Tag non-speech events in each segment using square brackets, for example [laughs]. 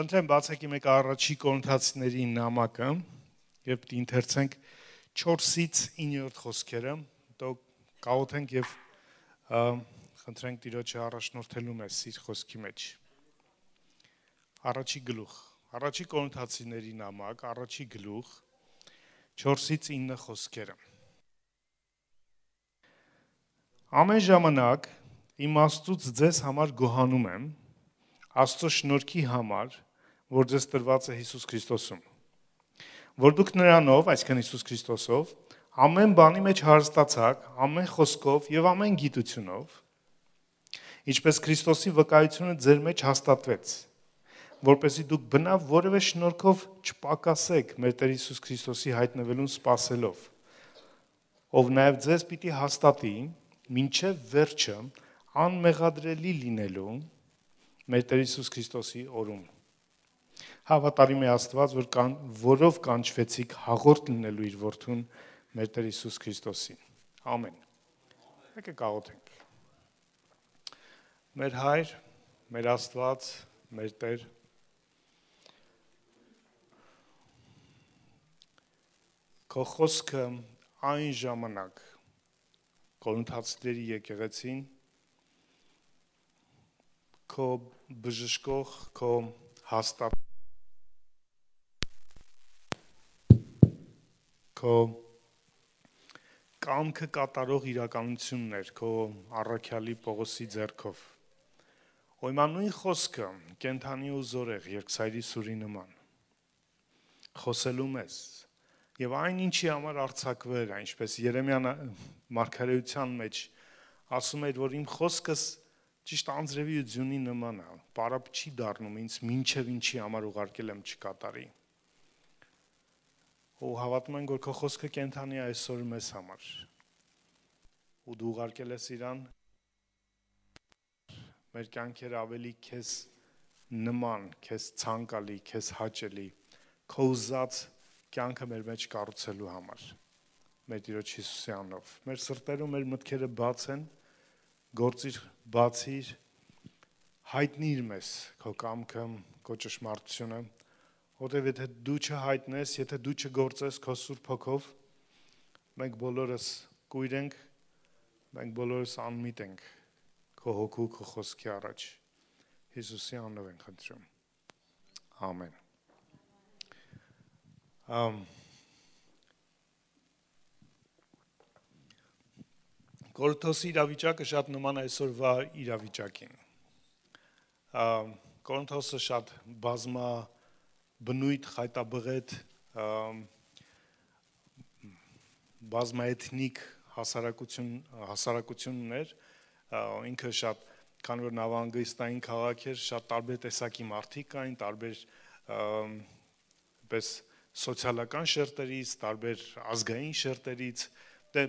Խնդրեմ բացեք իմ եկա առաջի կորինթացիների նամակը եւ պիտի ընթերցենք 4-ից 9-րդ խոսքերը, դո կաղոթենք եւ խնդրենք Տիրոջը առաջնորդելու մեզ իր խոսքի մեջ։ Առաջի գլուխ, առաջի կորինթացիների նամակ, առաջի գլուխ 4-ից 9 խոսքերը։ Ամեն ժամանակ իմ Աստծուց ձեզ համար գոհանում եմ Աստծո շնորհքի համար, որ ձեզ տրված է Հիսուս Քրիստոսում։ Որ դուք նրանով, այսինքն Հիսուս Քրիստոսով, ամեն բանի մեջ հարստացաք, ամեն խոսքով եւ ամեն գիտությունով, ինչպես Քրիստոսի վկայությունը ձեր մեջ հաստատվեց, որպեսզի դուք բնավ որևէ շնորհքով չպակասեք մեր Տեր Հիսուս Քրիստոսի հայտնվելուն սпасելով, ով նաեւ ձեզ պիտի հաստատի մինչև վերջը անմեղադրելի լինելու մեր Տեր Հիսուս Քրիստոսի օրում։ Հավատարիմ է Աստված, որ կան, որով կանչվեցիք հաղորդ լինելու իր որդուն մեր Տեր Հիսուս Քրիստոսին։ Ամեն։ Եկեք կաղոթենք։ Մեր Հայր, մեր Աստված, մեր Տեր Քո խոսքը այն ժամանակ Կորինթացիների եկեղեցին քո բժշկող, քո հաստատ քո կամքը կատարող իրականությունն էր քո առաքյալի Պողոսի ձեռքով։ Ոյմա նույն խոսքը կենթանի ու զորեղ երկսայրի սուրի նման խոսելու մեզ եւ այն ինչի համար արցակվել, այնպես Երեմյան մարգարեության մեջ ասում էր, որ իմ խոսքս ճիշտ անձրևի ու ձյունի նման է, բարապ չի դառնում ինձ ինչև ինչի համար ուղարկել եմ չկատարի։ Ու հավատում ենք, որ քո խոսքը կենթանի այսօր մեզ համար։ Ու դու ուղարկել ես իրան մեր կյանքերը ավելի քեզ նման, քեզ ցանկալի, քեզ հաճելի, քո ուզած կյանքը մեր մեջ կառուցելու համար մեր Տիրոջ Հիսուսի անով։ Մեր սրտերում մեր մտքերը բաց են, գործիր, բացիր, հայտնիր մեզ քո կամքը, քո ճշմարտությունը, որտեվ եթե դու չհայտնես, եթե դու չգործես քո Սուրբ Հոգով, մենք բոլորս կույր ենք, մենք բոլորս անմիտ ենք քո հոգու, քո խոսքի առաջ։ Հիսուսի անով ենք խնդրում։ Ամեն։ Ամ Կորինթոսի իրավիճակը շատ նման այսօրվա իրավիճակին։ Ամ Կորինթոսը շատ բազմա բնույթ, խայտաբղետ, բազմաէթնիկ հասարակություն հասարակություններ, ինքը շատ քանի որ նավանգստային քաղաք էր, շատ տարբեր տեսակի մարդիկ կային, տարբեր պես սոցիալական շերտերից, տարբեր ազգային շերտերից, դե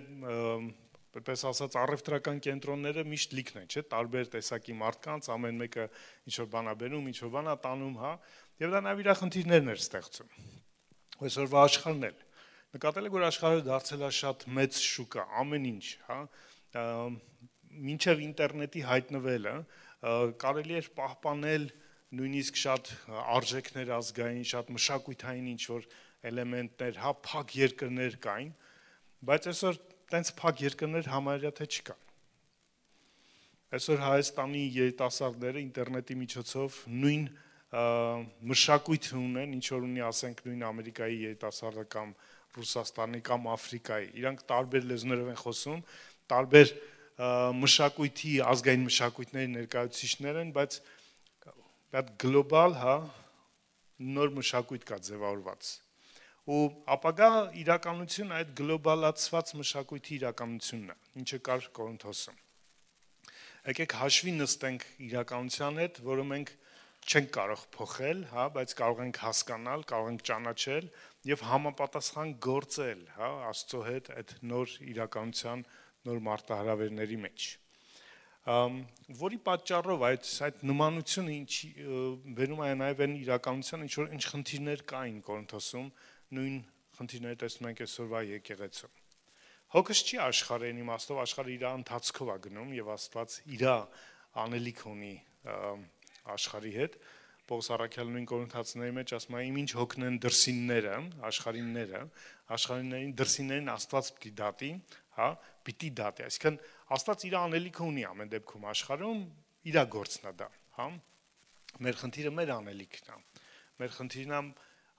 պես ասած առևտրական կենտրոնները միշտ լիքն են, չէ՞, տարբեր տեսակի մարդկանց, ամեն մեկը ինչ որ բանա բերում, ինչ որ բանա տանում, հա, եւ դա նաև իր խնդիրներն էր ստեղծում։ Այսօրվա աշխարհն էլ նկատել եք որ աշխարհը դարձել է շատ մեծ շուկա, ամեն ինչ, հա, մինչև ինտերնետի հայտնվելը կարելի էր պահպանել նույնիսկ շատ արժեքներ ազգային, շատ մշակութային ինչ որ էլեմենտներ, հա, փակ երկրներ կային, բայց այսօր տենց փակ երկրներ համարյա թե չկան։ Այսօր Հայաստանի երիտասարդները ինտերնետի միջոցով նույն մշակույթ ունեն, ինչ որ ունի ասենք նույն Ամերիկայի երիտասարդը կամ Ռուսաստանի կամ Աֆրիկայի։ Իրանք տարբեր լեզուներով են խոսում, տարբեր մշակույթի, ազգային մշակույթների ներկայացուցիչներ են, բայց այդ գլոբալ, հա, նոր մշակույթ կա ձևավորված ու ապագա իրականությունը այդ գլոբալացված մշակույթի իրականությունն է, ինչը կար Կորինթոսում։ Եկեք հաշվի նստենք իրականության հետ, որը մենք չենք կարող փոխել, հա, բայց կարող ենք հասկանալ, կարող ենք ճանաչել եւ համապատասխան գործել, հա, Աստծո հետ այդ նոր իրականության նոր մարտահրավերների մեջ որի պատճառով այդ այդ նմանությունը ինչ վերում է նաև այն իրականության ինչ որ ինչ խնդիրներ կային Կորինթոսում նույն խնդիրները տեսնում ենք այսօրվա եկեղեցում։ Հոգս չի աշխարհային իմաստով, աշխարհը իր ընթացքով է գնում եւ Աստված իր անելիք ունի աշխարհի հետ։ Պողոս Արաքյալը նույն կորինթացիների մեջ ասում է՝ «Իմ ինչ հոգնեն դրսինները, աշխարհինները, աշխարհիններին դրսիններին Աստված պիտի դատի, հա, պիտի դատի»։ Այսինքն Աստված իր անելիքը ունի ամեն դեպքում աշխարհում, իր գործն է դա, հա։ Մեր խնդիրը մեր անելիքն է։ Մեր խնդիրն է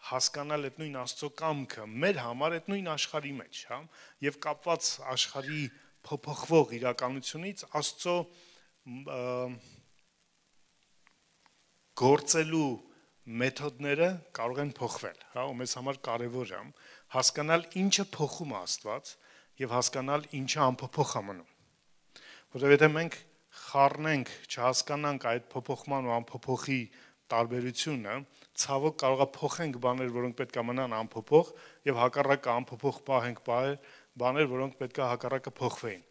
հասկանալ այդ նույն Աստծո կամքը մեր համար այդ նույն աշխարհի մեջ, հա, եւ կապված աշխարհի փոփոխվող իրականությունից Աստծո գործելու մեթոդները կարող են փոխվել, հա, ու մեզ համար կարևոր է հասկանալ ինչը փոխում է Աստված եւ հասկանալ ինչը անփոփոխ է մնում։ Որովհետեւ եթե մենք խառնենք, չհասկանանք այդ փոփոխման ու անփոփոխի տարբերությունը, ցավոք կարողա փոխենք բաներ, որոնք պետք է մնան անփոփոխ եւ հակառակը անփոփոխ պահենք բաներ, որոնք պետք է հակառակը փոխվեին։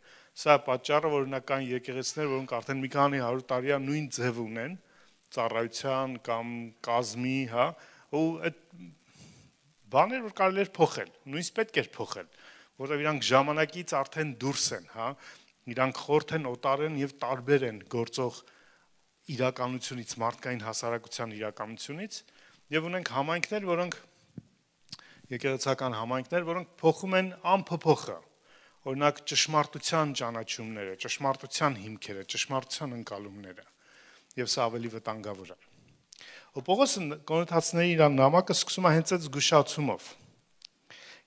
Սա պատճառը, որ օրինական եկեղեցիներ, որոնք արդեն մի քանի 100 տարի նույն ձև ունեն, ծառայության կամ կազմի, հա, ու այդ բաներ որ կարելի էր փոխել, նույնիսկ պետք էր փոխել, որովհետև իրանք ժամանակից արդեն դուրս են, հա, իրանք խորթ են, օտար են եւ տարբեր են գործող իրականությունից, մարդկային հասարակության իրականությունից եւ ունենք համայնքներ, որոնք եկեղեցական համայնքներ, որոնք փոխում են անփոփոխը։ Օրինակ ճշմարտության ճանաչումները, ճշմարտության հիմքերը, ճշմարտության ընկալումները եւ սա ավելի վտանգավոր է։ Ու Պողոսը կոնոթացների իր նամակը սկսում է հենց այդ զգուշացումով։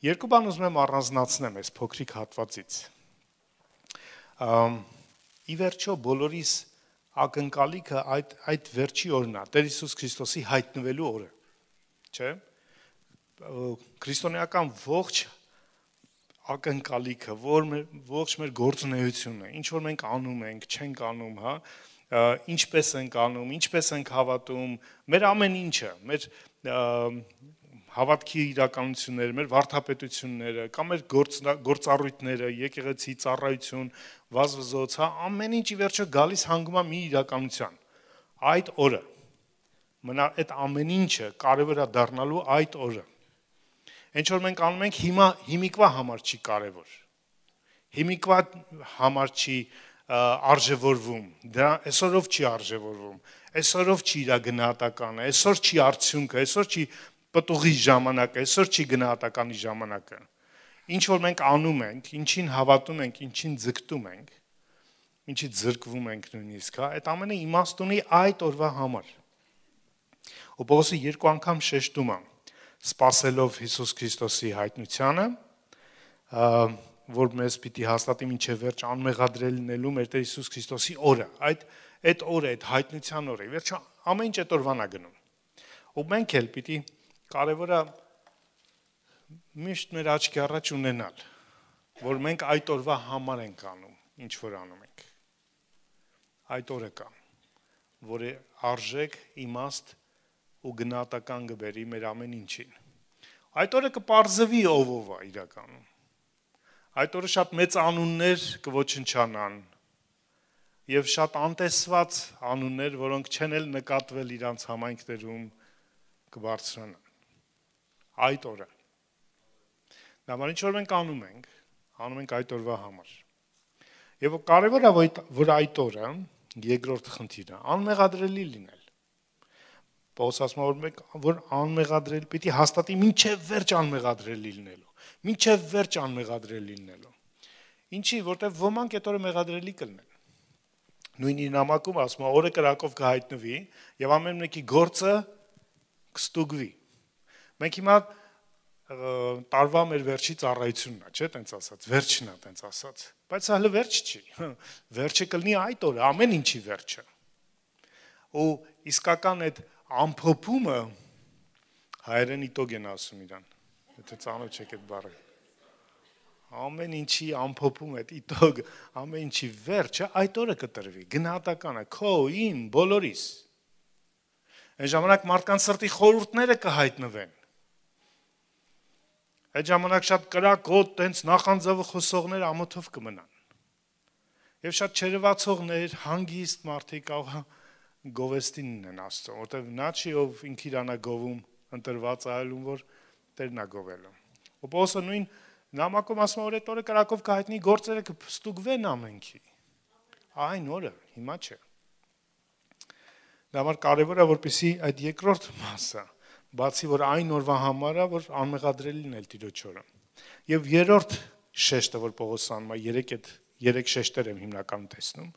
Երկու բան ուզում եմ առանձնացնեմ այս փոքրիկ հատվածից։ ի վերջո բոլորիս ակնկալիքը այդ այդ վերջի օրն է, Տեր Հիսուս Քրիստոսի հայտնվելու օրը։ Չէ՞։ Քրիստոնեական ողջ ակնկալիքը, որ մեր ողջ մեր գործունեությունը, ինչ որ մենք անում ենք, չենք անում, հա, ինչպես ենք անում, ինչպես ենք հավատում, մեր ամեն ինչը, մեր հավատքի իրականությունները, մեր վարդապետությունները, կամ մեր գործ, գործառույթները, եկեղեցի ծառայություն, վազվզոց, հա, ամեն ինչի վերջը գալիս հանգում է մի իրականության։ Այդ օրը մնա այդ ամեն ինչը կարևոր է դառնալու այդ օրը։ Ինչ որ մենք անում ենք հիմա հիմիկվա համար չի կարևոր։ Հիմիկվա համար չի արժևորվում։ Դա այսօրով չի արժևորվում։ Այսօրով չի իր գնահատականը, այսօր չի արդյունքը, այսօր չի պտուղի ժամանակը, այսօր չի գնահատականի ժամանակը։ Ինչ որ մենք անում ենք, ինչին հավատում ենք, ինչին ձգտում ենք, ինչի ձրկվում ենք նույնիսկ, հա, այդ ամենը իմաստ ունի այդ օրվա համար։ Ու Պողոսը երկու անգամ շեշտում է, սпасելով Հիսուս Քրիստոսի հայտնությանը, որ մեզ պիտի հաստատի մինչև վերջ անմեղադրել լինելու մեր Տեր Հիսուս Քրիստոսի օրը։ Այդ այդ օրը, այդ հայտնության օրը, վերջը ամեն ինչ այդ օրվան է գնում։ Ու մենք էլ պիտի կարևորը միշտ մեր աչքի առաջ ունենալ, որ մենք այդ օրվա համար ենք անում, ինչ որ անում ենք։ Այդ օրը կա, որը արժեք, իմաստ ու գնահատական կբերի մեր ամեն ինչին։ Այդ օրը կպարզվի ով ով է իրականում։ Այդ օրը շատ մեծ անուններ կոչնչանան եւ շատ անտեսված անուններ, որոնք չեն էլ նկատվել իրանց համայնքներում կբարձրանան այդ օրը։ Դա ման ինչ որ մենք անում ենք, անում ենք այդ օրվա համար։ Եվ կարևոր է որ այդ օրը երկրորդ խնդիրը անմեղադրելի լինել։ Պողոս ասում է որ մենք որ անմեղադրել պիտի հաստատի ինչև վերջ անմեղադրելի լինելու։ Ինչև վերջ անմեղադրելի լինելու։ Ինչի, որտեվ ոմանք այդ օրը մեղադրելի կլինեն։ Նույն նամակում ասում է օրը կրակով կհայտնվի եւ ամեն մեկի գործը կստուգվի։ Մենք հիմա տարվա մեր վերջի ծառայությունն է, չէ՞, տենց ասած, վերջն է, տենց ասած։ Բայց հələ վերջ չի։ [laughs] Վերջը կլինի այդ օրը, ամեն ինչի վերջը։ Ու իսկական այդ ամփոփումը հայերեն իտոգ են ասում իրան։ Եթե ծանոթ չեք այդ բառը։ Ամեն ինչի ամփոփում այդ իտոգ, ամեն ինչի վերջը այդ օրը կտրվի։ Գնահատականը քո, իմ, բոլորիս։ Այն ժամանակ մարդկանց սրտի խորհուրդները կհայտնվեն Այդ ժամանակ շատ կրակոտ, տենց նախանձավը խոսողներ ամոթով կմնան։ Եվ շատ չերևացողներ, հանգիստ մարդիկ աղա գովեստինն են աստծո, որտեվ նա չի ով ինք իրանա գովում ընտրված այլում որ Տերն է գովելը։ Ու Պողոսը նույն Նամակում ասում է, որ այդ օրը կրակով կհայտնի գործերը կստուգվեն ամենքի։ Այն օրը, հիմա չէ։ Դա համար կարևոր է, որպեսի այդ երկրորդ մասը, բացի որ այն օրվա համարա, որ անմեղադրելին էլ Տիրոջորը։ Եվ երրորդ շեշտը, որ Պողոս անում է, երեք այդ երեք շեշտեր եմ հիմնականում տեսնում։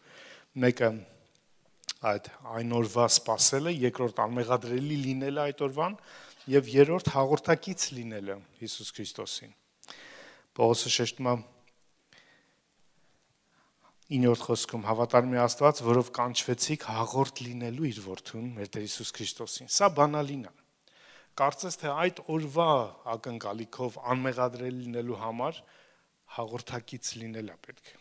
Մեկը այդ այն օրվա սпасելը, երկրորդ անմեղադրելի լինելը այդ օրվան, եւ երրորդ հաղորդակից լինելը Հիսուս Քրիստոսին։ Պողոսը շեշտում է 9-րդ խոսքում հավատարմի Աստված, որով կանչվեցիք հաղորդ լինելու իր որդուն, մեր Տեր Հիսուս Քրիստոսին։ Սա բանալին է։ Կարծես թե այդ օրվա ակնկալիքով անմեղադրել լինելու համար հաղորդակից լինելա պետք։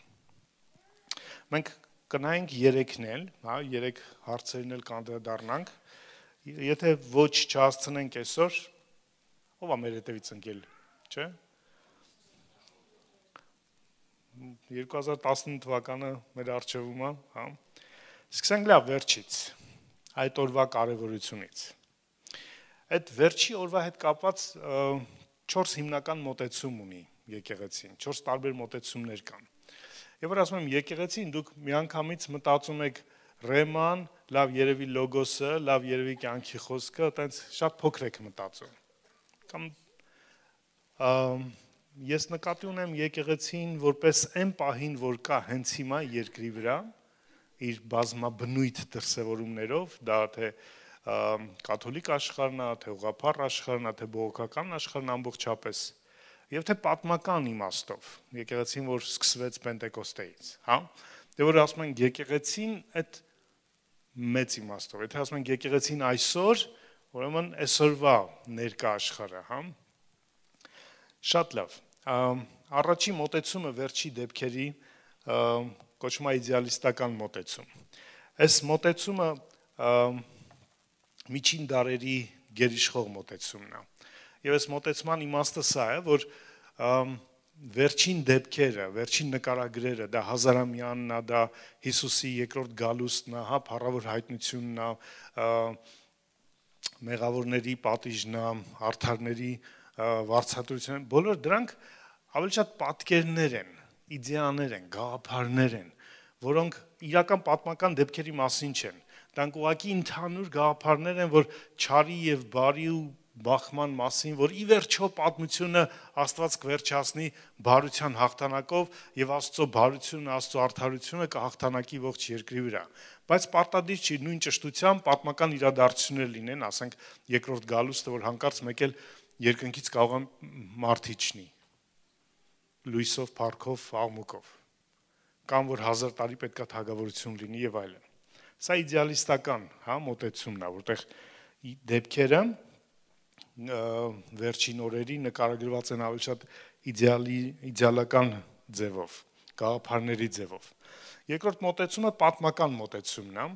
Մենք կնայենք 3-ն էլ, հա, 3 հարցերն էլ կանդրադառնանք։ Եթե ոչ չհասցնենք այսօր, ով է մեր հետևից ընկել, չէ՞։ 2019 թվականը մեր արժևում է, հա։ Սկսենք լավ վերջից, այդ օրվա կարևորությունից։ Այդ վերջի օրվա հետ կապված 4 հիմնական մոտեցում ունի եկեղեցին, 4 տարբեր մոտեցումներ կան։ Եվ որ ասում եմ եկեղեցին դուք միանգամից մտածում եք ռեման, լավ երևի լոգոսը, լավ երևի կյանքի խոսքը, այտենց շատ փոքր եք մտածում։ Կամ ես նկատի ունեմ եկեղեցին որպես այն պահին, որ կա հենց հիմա երկրի վրա, իր բազմաբնույթ դրսևորումներով, դա թե կաթոլիկ աշխարհն է, թե ուղղափառ աշխարհն է, թե բողոքական աշխարհն ամբողջապես եւ թե պատմական իմաստով եկեղեցին որ սկսվեց Պենտեկոստեից, հա? Դե որ ասում են եկեղեցին այդ մեծ իմաստով, եթե ասում են եկեղեցին այսօր, ուրեմն այսօրվա ներկա աշխարհը, հա? Շատ լավ։ Առաջի մոտեցումը վերջի դեպքերի կոչվում է իդեալիստական մոտեցում։ Այս մոտեցումը միջին դարերի գերիշխող մոտեցումն է։ Եվ այս մոտեցման իմաստը սա է, որ վերջին դեպքերը, վերջին նկարագրերը, դա հազարամյանն է, դա Հիսուսի երկրորդ գալուստն է, հա, փառավոր հայտնությունն է, մեղավորների պատիժն է, արթարների վարչատրությունը, բոլոր դրանք ավելի շատ պատկերներ են, իդեաներ են, գաղափարներ են, որոնք իրական պատմական դեպքերի մասին չեն դրանք ուղղակի ընդհանուր գաղափարներ են, որ չարի եւ բարի ու բախման մասին, որ ի վերջո պատմությունը Աստված կվերջացնի բարության հաղթանակով եւ Աստծո բարությունը, Աստծո արդարությունը կհաղթանակի ողջ երկրի վրա։ Բայց պարտադիր չի նույն ճշտությամբ պատմական իրադարձություններ լինեն, ասենք երկրորդ գալուստը, որ հանկարծ մեկ էլ երկնքից կարող է մարտիչնի լույսով, փառքով, աղմուկով կամ որ 1000 տարի պետքա թագավորություն լինի եւ այլն։ Սա իդեալիստական, հա, մոտեցումն է, որտեղ դեպքերը վերջին օրերի նկարագրված են ավելի շատ իդեալի իդեալական ձևով, գաղափարների ձևով։ Երկրորդ մոտեցումը պատմական մոտեցումն է։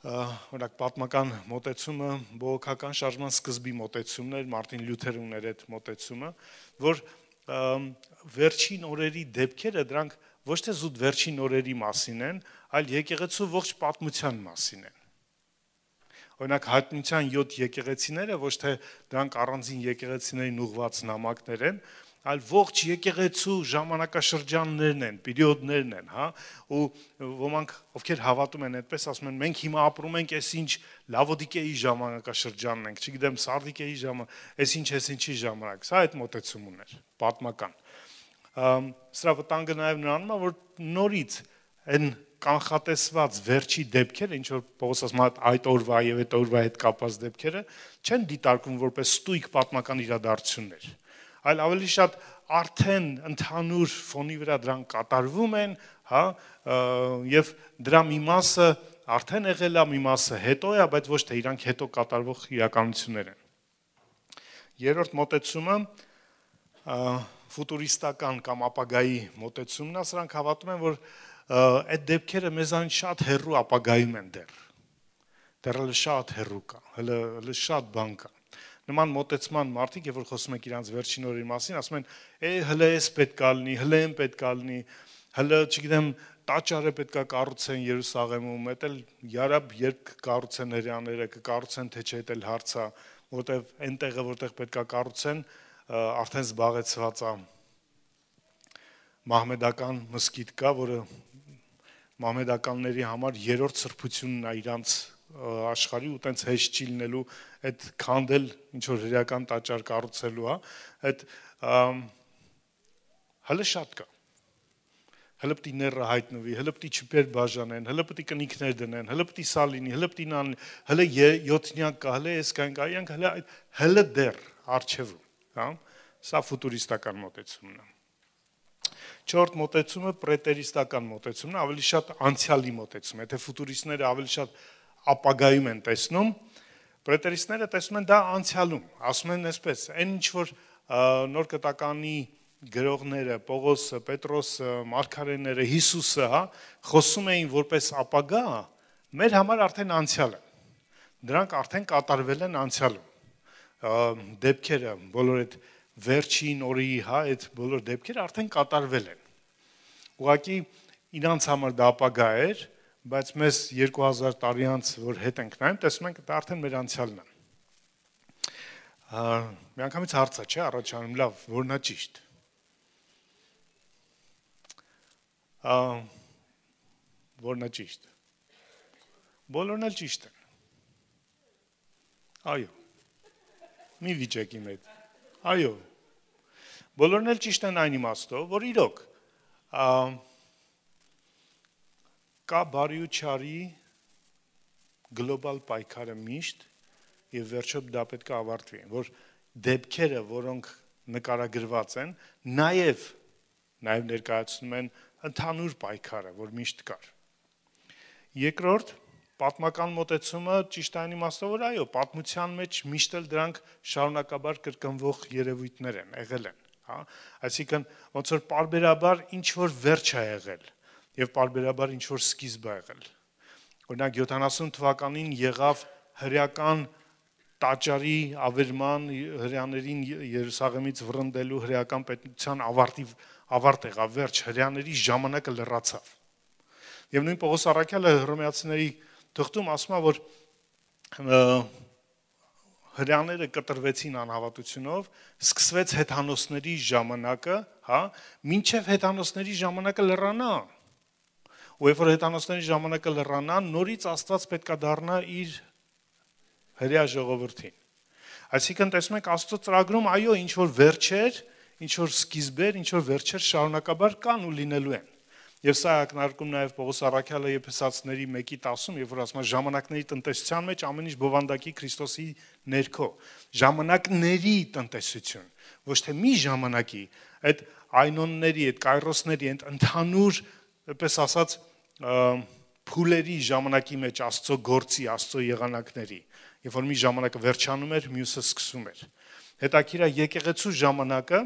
Օրինակ պատմական մոտեցումը բողոքական շարժման սկզբի մոտեցումն էր, Մարտին Լյութերը ուներ այդ մոտեցումը, որ վերջին օրերի դեպքերը դրանք ոչ թե զուտ վերջին օրերի մասին են, այլ եկեղեցու ողջ պատմության մասին են օրինակ հայտնության 7 եկեղեցիները ոչ թե դրանք առանձին եկեղեցիներին ուղված նամակներ են, այլ ողջ եկեղեցու ժամանակաշրջաններն են, պերիոդներն են, հա, ու ոմանք ովքեր հավատում են այդպես ասում են մենք հիմա ապրում ենք այսինչ Լավոդիկեի ժամանակաշրջանն ենք, չգիտեմ Սարդիկեի ժամանակ, այսինչ այսինչի ժամանակ, սա այդ մոտեցումն էր, պատմական։ Սրա վտանգը նաև նրանում է, որ նորից այն կանխատեսված վերջի դեպքերը, ինչ որ Պողոս ասում է այդ օրվա եւ այդ օրվա հետ կապված դեպքերը, չեն դիտարկվում որպես ստույգ պատմական իրադարձություններ, այլ ավելի շատ արդեն ընդհանուր ֆոնի վրա դրանք կատարվում են, հա, եւ դրա մի մասը արդեն եղել է, մի մասը հետո է, բայց ոչ թե իրանք հետո կատարվող իրականություններ են։ Երրորդ մոտեցումը ֆուտուրիստական կամ ապագայի մոտեցումն է, սրանք հավատում են, որ այդ դեպքերը մեզան շատ հերրու ապագայում են դեռ։ Դեռ հələ շատ հերրու կա, հələ հələ շատ բան կա։ Նման մտածման մարդիկ, երբ որ խոսում ենք իրանց վերջին օրերի մասին, ասում են, «Է, հələ էս պետքա լինի, հələ են պետքա լինի, հələ, չգիտեմ, տաճարը պետքա կառուցեն Երուսաղեմում, դա էլ Յարաբ երբ կկառուցեն հрьяաները, կկառուցեն թե չէ, դա էլ հարց է, որտեվ այնտեղը որտեղ պետքա կառուցեն, արդեն զբաղեցված է մահմեդական մսկիթ կա, որը մահմեդականների համար երրորդ սրբությունն է իրանց աշխարհի ու տենց հեշտ չի լինելու այդ քանդել ինչ որ հրեական տաճար կառուցելու, հա, այդ հələ շատ կա հələ պիտի ները հայտնվի, հələ պիտի չպեր բաժանեն, հələ պիտի կնիքներ դնեն, հələ պիտի սա լինի, հələ պիտի նան, հələ 7-նյակ կա, հələ էս կան կա, իրանք հələ այդ հələ դեռ արխիվում, հա? Սա ֆուտուրիստական մոտեցումն է։ Չորդ մոտեցումը պրետերիստական մոտեցումն է, ավելի շատ անցյալի մոտեցում է, թե ֆուտուրիստները ավելի շատ ապագայում են տեսնում, պրետերիստները տեսնում են դա անցյալում, ասում են այսպես, այն ինչ որ նոր կտականի գրողները, Պողոսը, Պետրոսը, Մարգարեները, Հիսուսը, հա, խոսում էին որպես ապագա, մեր համար արդեն անցյալ է։ Դրանք արդեն կատարվել են անցյալում։ Դեպքերը, բոլոր այդ վերջին օրի, հա, այդ բոլոր դեպքերը արդեն կատարվել են։ Ուղղակի իրանց համար դա ապագա էր, բայց մեզ 2000 տարի անց որ հետ ենք նայում, տեսնում ենք դա արդեն մեր անցյալն է։ Միանգամից հարցա, չէ, առաջանում լավ, որն է ճիշտ որն է ճիշտ։ Բոլորն էլ ճիշտ են։ Այո։ Մի վիճակի մեջ։ Այո։ Բոլորն էլ ճիշտ են այն իմաստով, որ իրոք ա կա բարի ու չարի գլոբալ պայքարը միշտ եւ վերջը դա պետք է ավարտվի, որ դեպքերը, որոնք նկարագրված են, նաեւ նաեւ ներկայացնում են ընդհանուր պայքարը, որ միշտ կար։ Երկրորդ, պատմական մոտեցումը ճիշտ այն իմաստով որ այո, պատմության մեջ միշտ էլ դրանք շարունակաբար կրկնվող երևույթներ են, եղել են, հա այսինքն ոնց որ parberabar ինչ որ վերջ է եղել եւ parberabar ինչ որ սկիզբ է եղել օրինակ 70 թվականին եղավ հրեական տաճարի ավերման հрьяաներին Երուսաղեմից վրընդելու հрьяական պետության ավարտի ավարտ եղավ վերջ հрьяաների ժամանակը լրացավ եւ նույն Պողոս Արաքյալը հռոմեացիների թղթում ասում է որ հрьяները կտրվեցին անհավատությունով, սկսվեց հեթանոսների ժամանակը, հա, մինչև հեթանոսների ժամանակը լրանա։ Ու երբ որ հեթանոսների ժամանակը լրանա, նորից Աստված պետքա դառնա իր հрья ժողովրդին։ Այսինքն տեսնում եք Աստծո ծրագրում այո, ինչ որ վերջեր, ինչ որ սկիզբեր, ինչ որ վերջեր շարունակաբար կան ու լինելու են։ Եվ սա ակնարկում նաև Պողոս Արաքյալը Եփեսացների 1:10-ում, երբ որ ասում է ժամանակների տնտեսության մեջ ամեն ինչ բովանդակի Քրիստոսի ներքո։ Ժամանակների տնտեսություն, ոչ թե մի ժամանակի, այդ այնոնների, այդ կայրոսների, այդ ընդհանուր, այպես ասած, փուլերի ժամանակի մեջ Աստծո գործի, Աստծո եղանակների երբ որ մի ժամանակը վերջանում էր, մյուսը սկսում էր։ Հետաքրքիր է եկեղեցու ժամանակը,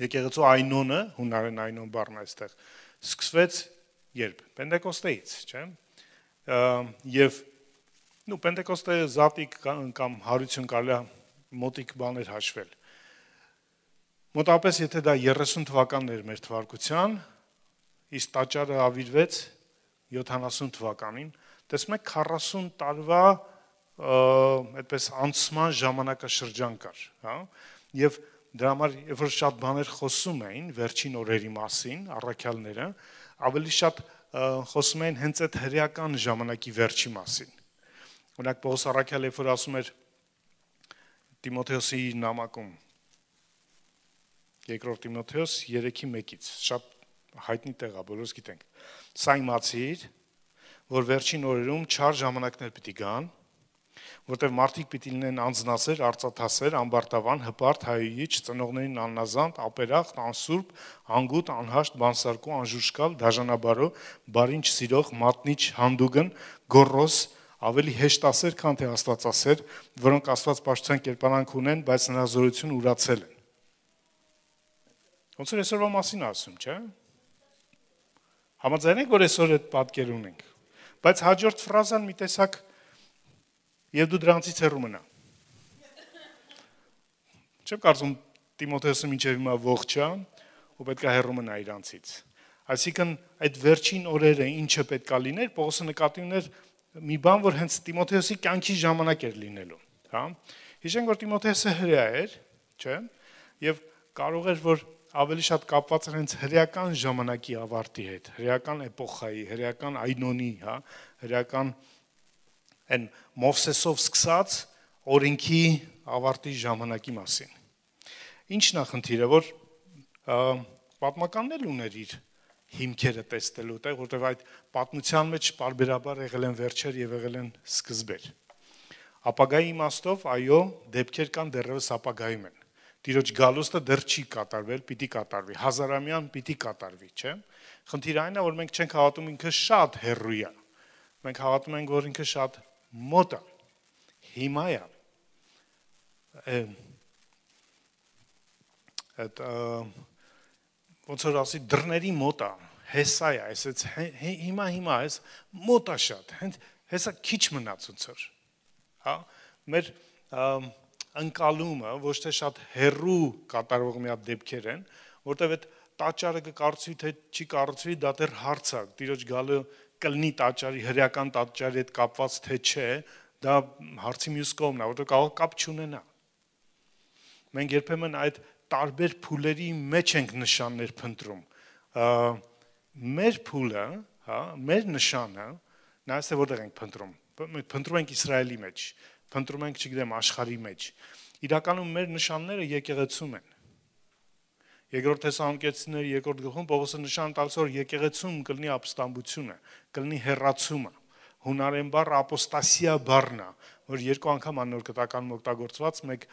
եկեղեցու այնոնը, հունարեն այնոն բառն այստեղ, սկսվեց երբ։ Պենտեկոստեից, չէ՞։ Եվ նու Պենտեկոստե զատիկ կամ հարություն կարելի է մոտիկ բաներ հաշվել։ Մոտապես եթե դա 30 թվականն էր մեր թվարկության, իսկ տաճարը ավիրվեց 70 թվականին, տեսնում եք 40 տարվա այդպես անցման ժամանակաշրջան կար, հա? Եվ դրա համար երբ որ շատ բաներ խոսում էին վերջին օրերի մասին, առաքյալները, ավելի շատ խոսում էին հենց այդ հրեական ժամանակի վերջի մասին։ Օրինակ Պողոս առաքյալը երբ որ ասում էր Տիմոթեոսի նամակում երկրորդ Տիմոթեոս 3:1-ից շատ հայտնի տեղ է, բոլորս գիտենք։ Սա իմացիր, որ վերջին օրերում չար ժամանակներ պիտի գան, որտեղ մարդիկ պիտի լինեն անznասեր, արծաթասեր, ամբարտավան, հպարտ, հայույչ, ծնողներին աննազանդ, ապերախտ, անսուրբ, անգութ, անհաշտ, բանսարկու, անժուշկալ, դաժանաբարո, բարին չսիրող, մատնիչ, հանդուգն, գոռոս, ավելի հեշտասեր, քան թե աստվածասեր, որոնք աստված պաշտության կերպարանք ունեն, բայց նրա զորություն ուրացել են։ Ոնց որ այսօրվա մասին ասում, չէ՞։ Համաձայն եք, որ այսօր այդ պատկեր ունենք։ Բայց հաջորդ ֆրազան մի տեսակ եւ դու դրանցից հեռու մնա։ Չեմ կարծում Տիմոթեոսը մինչև հիմա ողջ է ու պետք է հեռու մնա իրանցից։ Այսինքն այդ վերջին օրերը ինչը պետքա լիներ, Պողոսը նկատի ուներ մի բան, որ հենց Տիմոթեոսի կյանքի ժամանակ էր լինելու, հա։ Հիշենք, որ Տիմոթեոսը հրեա էր, չէ՞, եւ կարող էր որ ավելի շատ կապված էր հենց հրեական ժամանակի ավարտի հետ, հրեական էպոխայի, հրեական այնոնի, հա, հրեական այն Մովսեսով սկսած օրենքի ավարտի ժամանակի մասին։ Ինչն է խնդիրը, որ պատմականն էլ ուներ իր հիմքերը տեսնելու տեղ, որտեղ այդ պատմության մեջ բարբերաբար եղել են վերջեր եւ եղել են սկզբեր։ Ապագայի իմաստով, այո, դեպքեր կան դեռևս ապագայում են։ Տիրոջ գալուստը դեռ չի կատարվել, պիտի կատարվի, հազարամյան պիտի կատարվի, չէ՞։ Խնդիրը այն է, որ մենք չենք հավատում ինքը շատ հեռու է։ Մենք հավատում ենք, որ ինքը շատ մոտ է։ Հիմա է։ Այդ ոնց որ ասի դռների մոտ է, հեսա է, այսից հիմա հիմա էս մոտ է շատ, հենց հեսա քիչ մնաց ոնց որ։ Հա, մեր ընկալումը ոչ թե շատ հերրու կատարվող մի հատ դեպքեր են, որտեվ այդ տաճարը կկառուցվի թե չի կառուցվի, դա դեռ հարց է։ Տիրոջ գալը կլնի տաճարի հրեական տաճարի հետ կապված թե չէ, դա հարցի մյուս կողմն է, որտեղ կարող կապ չունենա։ Մենք երբեմն այդ տարբեր փուլերի մեջ ենք նշաններ փնտրում։ Մեր փուլը, հա, մեր նշանը, նայած թե որտեղ ենք փնտրում։ Մենք փնտրում ենք Իսրայելի մեջ, փնտրում ենք, չգիտեմ, աշխարհի մեջ։ Իրականում մեր նշանները եկեղեցում են։ Երկրորդ Թեսաղոնիկեցիների 2-րդ գլխում Պողոսը նշան տալիս որ եկեղեցում կլինի ապստամբությունը, կլինի հերացումը։ Հունարեն բառ ապոստասիա բառն է, որ երկու անգամ անոր կտականում օգտագործված, մեկ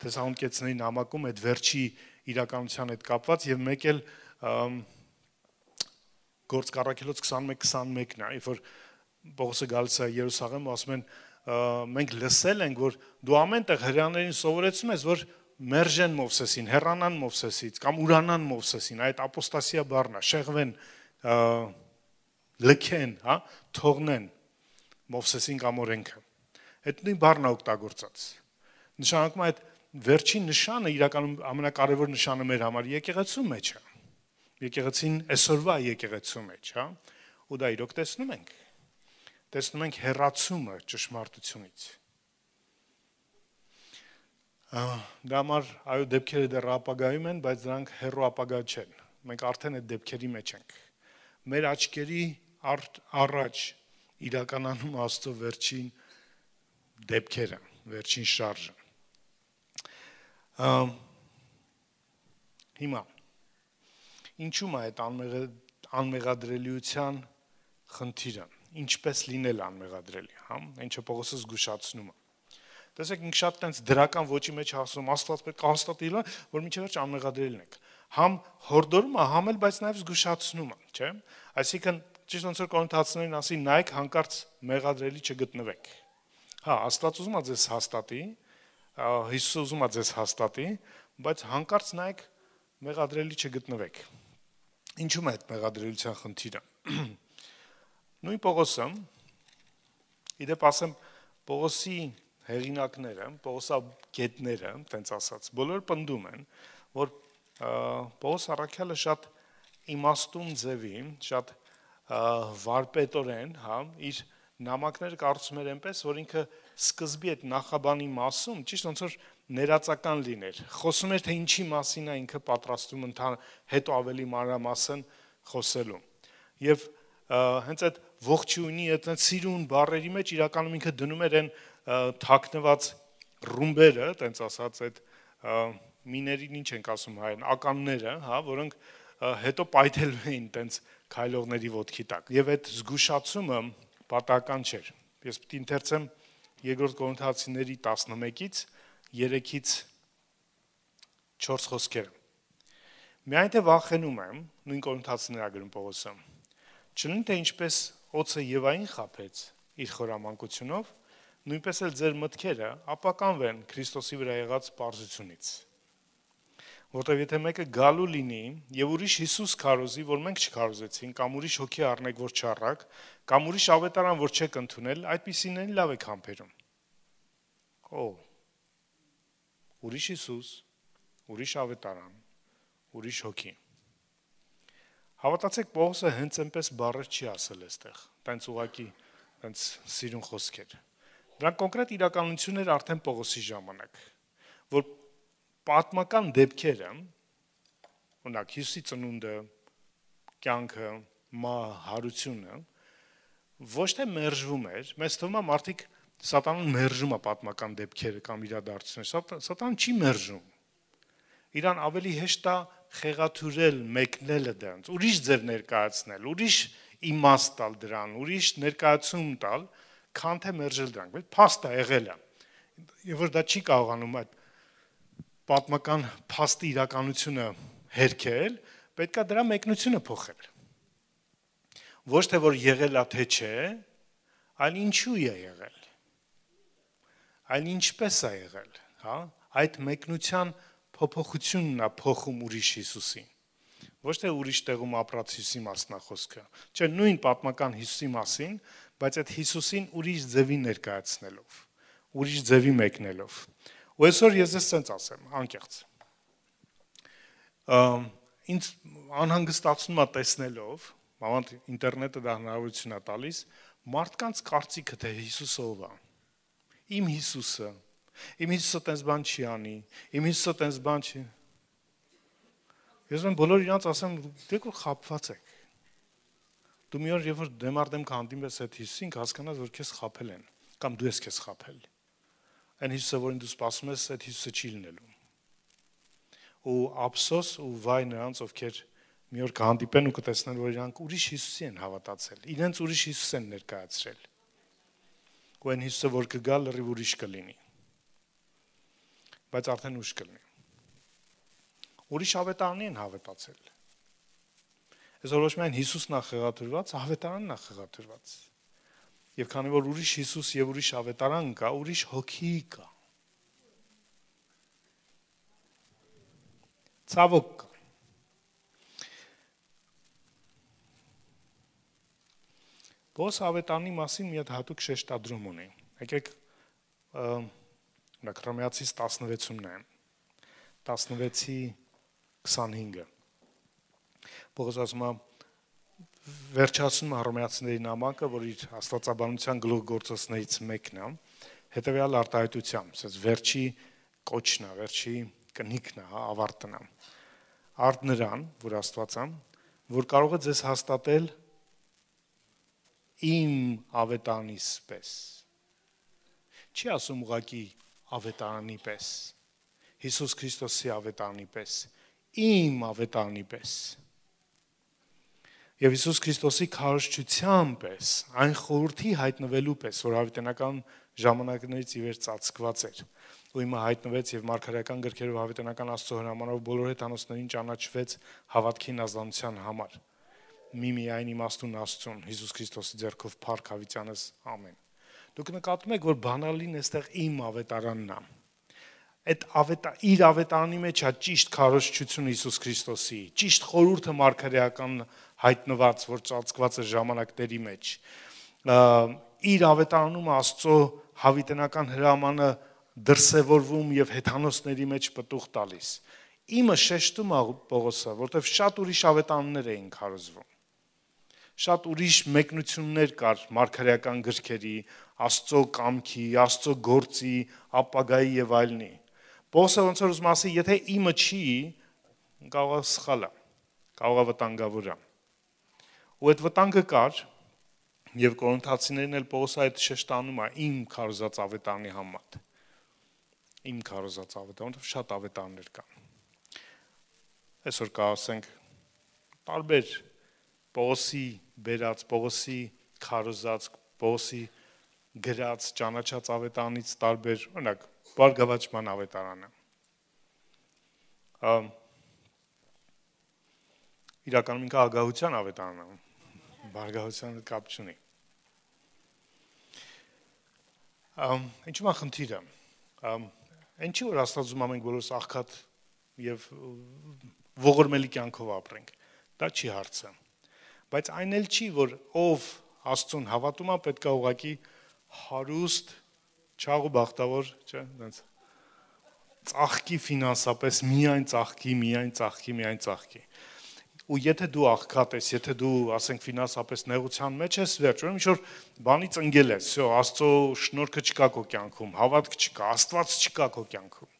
Թեսաղոնիկեցիների նամակում այդ վերջի իրականության հետ կապված եւ մեկ էլ գործկառակելոց 21-21-ն է, երբ որ Պողոսը գալիս է Երուսաղեմ, ասում են մենք լսել ենք, որ դու ամեն տեղ հрьяաներին սովորեցում ես, որ մերժեն Մովսեսին, հեռանան Մովսեսից կամ ուրանան Մովսեսին, այդ ապոստասիա բառն է, շեղվեն լքեն, հա, թողնեն Մովսեսին կամ օրենքը։ Այդ նույն բառն է օգտագործած։ Նշանակում է այդ վերջին նշանը իրականում ամենակարևոր նշանը մեր համար եկեղեցու մեջ է։ Եկեղեցին այսօրվա եկեղեցու մեջ, հա։ Ու դա իրոք տեսնում ենք։ Տեսնում ենք հերացումը ճշմարտությունից։ Դա համար այո դեպքերը դեռ ապագայում են, բայց դրանք հերո ապագա չեն։ Մենք արդեն այդ դեպքերի մեջ ենք։ Մեր աչքերի առաջ իրականանում Աստծո վերջին դեպքերը, վերջին շարժը Հիմա ինչու՞մ է այդ անմեղադրելիության խնդիրը։ Ինչպես լինել անմեղադրելի, հա? Ինչը Պողոսը զգուշացնում է։ Տեսեք, ինք շատ տենց դրական ոչի մեջ ասում, Աստված պետք է հաստատի լա, որ միջև վերջ անմեղադրելն եք։ Համ հորդորում է, համ էլ բայց նաև զգուշացնում է, չէ՞։ Այսինքն ճիշտ ոնց որ կոնտացներին ասի, նայեք հանկարծ մեղադրելի չգտնվեք։ Հա, Աստված ուզում է ձեզ հաստատի, Հիսուսը ուզում է ձեզ հաստատի, բայց հանկարծ նայեք մեղադրելի չգտնվեք։ Ինչու՞մ է այդ մեղադրելիության խնդիրը։ Նույն Պողոսը իդեպ ասեմ Պողոսի հեղինակները, Պողոսա գետները, տենց ասած, բոլորը պնդում են, որ Պողոս Արաքյալը շատ իմաստուն ձևի, շատ վարպետորեն, հա, իր նամակները կարծում էր այնպես, որ ինքը սկզբի այդ նախաբանի մասում ճիշտ ոնց որ ներածական լիներ։ Խոսում էր թե ինչի մասին է ինքը պատրաստում ընթան հետո ավելի մանրամասն խոսելու։ Եվ հենց այդ ողջունի այդ սիրուն բառերի մեջ իրականում ինքը դնում էր այն թակնված ռումբերը, տենց ասած այդ միներին ինչ ենք ասում հայերեն, ականները, հա, որոնք հետո պայթելու էին տենց քայլողների ոտքի տակ։ Եվ այդ զգուշացումը պատահական չէր։ Ես պիտի ընթերցեմ երկրորդ Կորինթացիների 11-ից 3-ից 4 խոսքերը։ Միայն թե վախենում եմ, նույն Կորինթացիներ ագրում Պողոսը։ Չլինի թե ինչպես օծը Եվային խափեց իր խորամանկությունով, նույնպես էլ ձեր մտքերը ապականվեն Քրիստոսի վրա եղած པարզությունից որտեվ եթե մեկը գալու լինի եւ ուրիշ Հիսուս քարոզի, որ մենք չքարոզեցին, կամ ուրիշ հոգի առնեք, որ չառակ, կամ ուրիշ ավետարան, որ չեք ընդունել, այդպիսիներին լավ եք համբերում։ Օ։ Ուրիշ Հիսուս, ուրիշ ավետարան, ուրիշ հոգի։ Հավատացեք, Պողոսը հենց այնպես բառեր չի ասել այստեղ, տենց ուղակի, տենց սիրուն խոսքեր։ Դրանք կոնկրետ իրականություններ արդեն Պողոսի ժամանակ, որ պատմական դեպքերը օրինակ Հիսուսի ծնունդը, կյանքը, մա հարությունը ոչ թե մերժվում էր, մեզ թվում է մարդիկ սատանան մերժում է պատմական դեպքերը կամ իրադարձությունները։ Սատանան չի մերժում։ Իրան ավելի հեշտ է խեղաթյուրել, մեկնելը դրանց, ուրիշ ձև ներկայացնել, ուրիշ իմաստ տալ դրան, ուրիշ ներկայացում տալ, քան թե մերժել դրանք։ Բայց փաստ է եղել է։ Եվ որ դա չի կարողանում այդ պատմական փաստի իրականությունը հերքել, պետքա դրա մեկնությունը փոխել։ Ոչ թե որ եղել է թե չէ, այլ ինչու է եղել։ Այլ ինչպես է եղել, հա? Այդ մեկնության փոփոխությունն է փոխում ուրիշ Հիսուսին։ Ոչ թե ուրիշ տեղում ապրած Հիսուսի մասնախոսքը։ Չէ, նույն պատմական Հիսուսի մասին, բայց այդ Հիսուսին ուրիշ ձևի ներկայացնելով, ուրիշ ձևի մեկնելով։ Ու այսօր ես ես ցենց ասեմ, անկեղծ։ Ամ ինձ անհանգստացնում է տեսնելով, մանավանդ ինտերնետը դա հնարավորություն է տալիս, մարդկանց կարծիքը թե Հիսուսը ով է։ Իմ Հիսուսը, իմ Հիսուսը տես բան չի անի, իմ Հիսուսը տես բան չի։ Ես ում բոլոր իրանց ասեմ, դեք որ խապված եք։ Դու մի օր երբ որ դեմարդեմ կհանդիպես այդ Հիսուսին, հասկանաս որ քեզ խապել են, կամ դու ես քեզ խապել։ Այն Հիսուսը, որին դու սպասում ես, այդ Հիսուսը չի լինելու։ Ու ափսոս ու վայ նրանց, ովքեր մի օր կհանդիպեն ու կտեսնեն, որ իրանք ուրիշ Հիսուսի են հավատացել։ Իրենց ուրիշ Հիսուս են ներկայացրել։ Ու այն Հիսուսը, որ կգա, լրիվ ուրիշ կլինի։ Բայց արդեն ուշ կլինի։ Ուրիշ ավետարանի են հավատացել։ Այսօր ոչ միայն Հիսուսն է խեղաթյուրված, ավետարանն է խեղաթյուրված։ Եվ քանի որ ուրիշ Հիսուս եւ ուրիշ ավետարան կա, ուրիշ հոգի կա։ Ցավոք կա։ Բոս ավետանի մասին մի հատ հատուկ շեշտադրում ունի։ Եկեք նա Հռոմեացիս 16-ում նայեմ։ 16-ի 25-ը։ Պողոս ասում է վերջացնում հռոմեացիների նամակը, որ իր աստվածաբանության գլուխ գործածներից մեկն է, հետեւյալ արտահայտությամբ, ասես վերջի կոչն է, վերջի կնիքն է, հա, ավարտն է։ Արդ նրան, որ Աստվածա, որ կարող է ձեզ հաստատել իմ ավետանիս պես։ Չի ասում ուղակի ավետարանի պես։ Հիսուս Քրիստոսի ավետարանի պես, իմ ավետարանի պես։ Եվ Հիսուս Քրիստոսի քարոշչության պես, այն խորհրդի հայտնվելու պես, որ հավիտենական ժամանակներից ի վեր ծածկված էր ու հիմա հայտնվեց եւ մարգարեական գրքերով հավիտենական Աստծո հրամանով բոլոր հետանոցներին ճանաչվեց հավատքին ազդանության համար մի միայն իմաստուն Աստծուն Հիսուս Քրիստոսի ձեռքով փառք հավիտյանս ամեն։ Դուք նկատում եք, որ բանալին այստեղ իմ ավետարանն է։ Այդ ավետա իր ավետարանի մեջ է ճիշտ քարոշչություն Հիսուս Քրիստոսի, ճիշտ խորհուրդը մարգարեական հայտնված, որ ծածկված է ժամանակների մեջ։ Իր ավետարանում Աստծո հավիտենական հրամանը դրսևորվում եւ հեթանոսների մեջ պտուղ տալիս։ Իմը շեշտում է Պողոսը, որտեվ շատ ուրիշ ավետարաններ էին քարոզվում շատ ուրիշ մեկնություններ կար մարգարեական գրքերի, Աստծո կամքի, Աստծո գործի, ապագայի եւ այլնի։ Պողոսը ոնց որ ուզում ասի, եթե իմը չի, կարող է սխալ է, կարող է վտանգավոր է։ Ու այդ վտանգը կար, եւ կորինթացիներն էլ Պողոսը այդ շեշտանում է իմ քարոզած ավետարանի համար։ Իմ քարոզած ավետարանը, որովհետեւ շատ ավետարաններ կան։ Այսօր կա ասենք տարբեր Պողոսի բերած Պողոսի քարոզած Պողոսի գրած ճանաչած ավետարանից տարբեր, օրինակ, բարգավաճման ավետարանը։ իրականում ինքը ագահության ավետարանն է։ Բարգավաճանը կապ չունի։ Ամ ինչու՞ է խնդիրը։ Ամ ինչի որ Աստծո մենք բոլորս աղքատ եւ ողորմելի կյանքով ապրենք։ Դա չի հարցը բայց այն էլ չի, որ ով Աստծուն հավատում է, պետք է ուղակի հարուստ, չաղ ու բախտավոր, չէ, այնց ծաղկի ֆինանսապես միայն ծաղկի, միայն ծաղկի, միայն ծաղկի Ու եթե դու աղքատ ես, եթե դու, ասենք, ֆինանսապես նեղության մեջ ես, վերջ, ուրեմն ինչ որ բանից ընկել ես, всё, Աստծո շնորհքը չկա քո կյանքում, հավատք չկա, Աստված չկա քո կյանքում։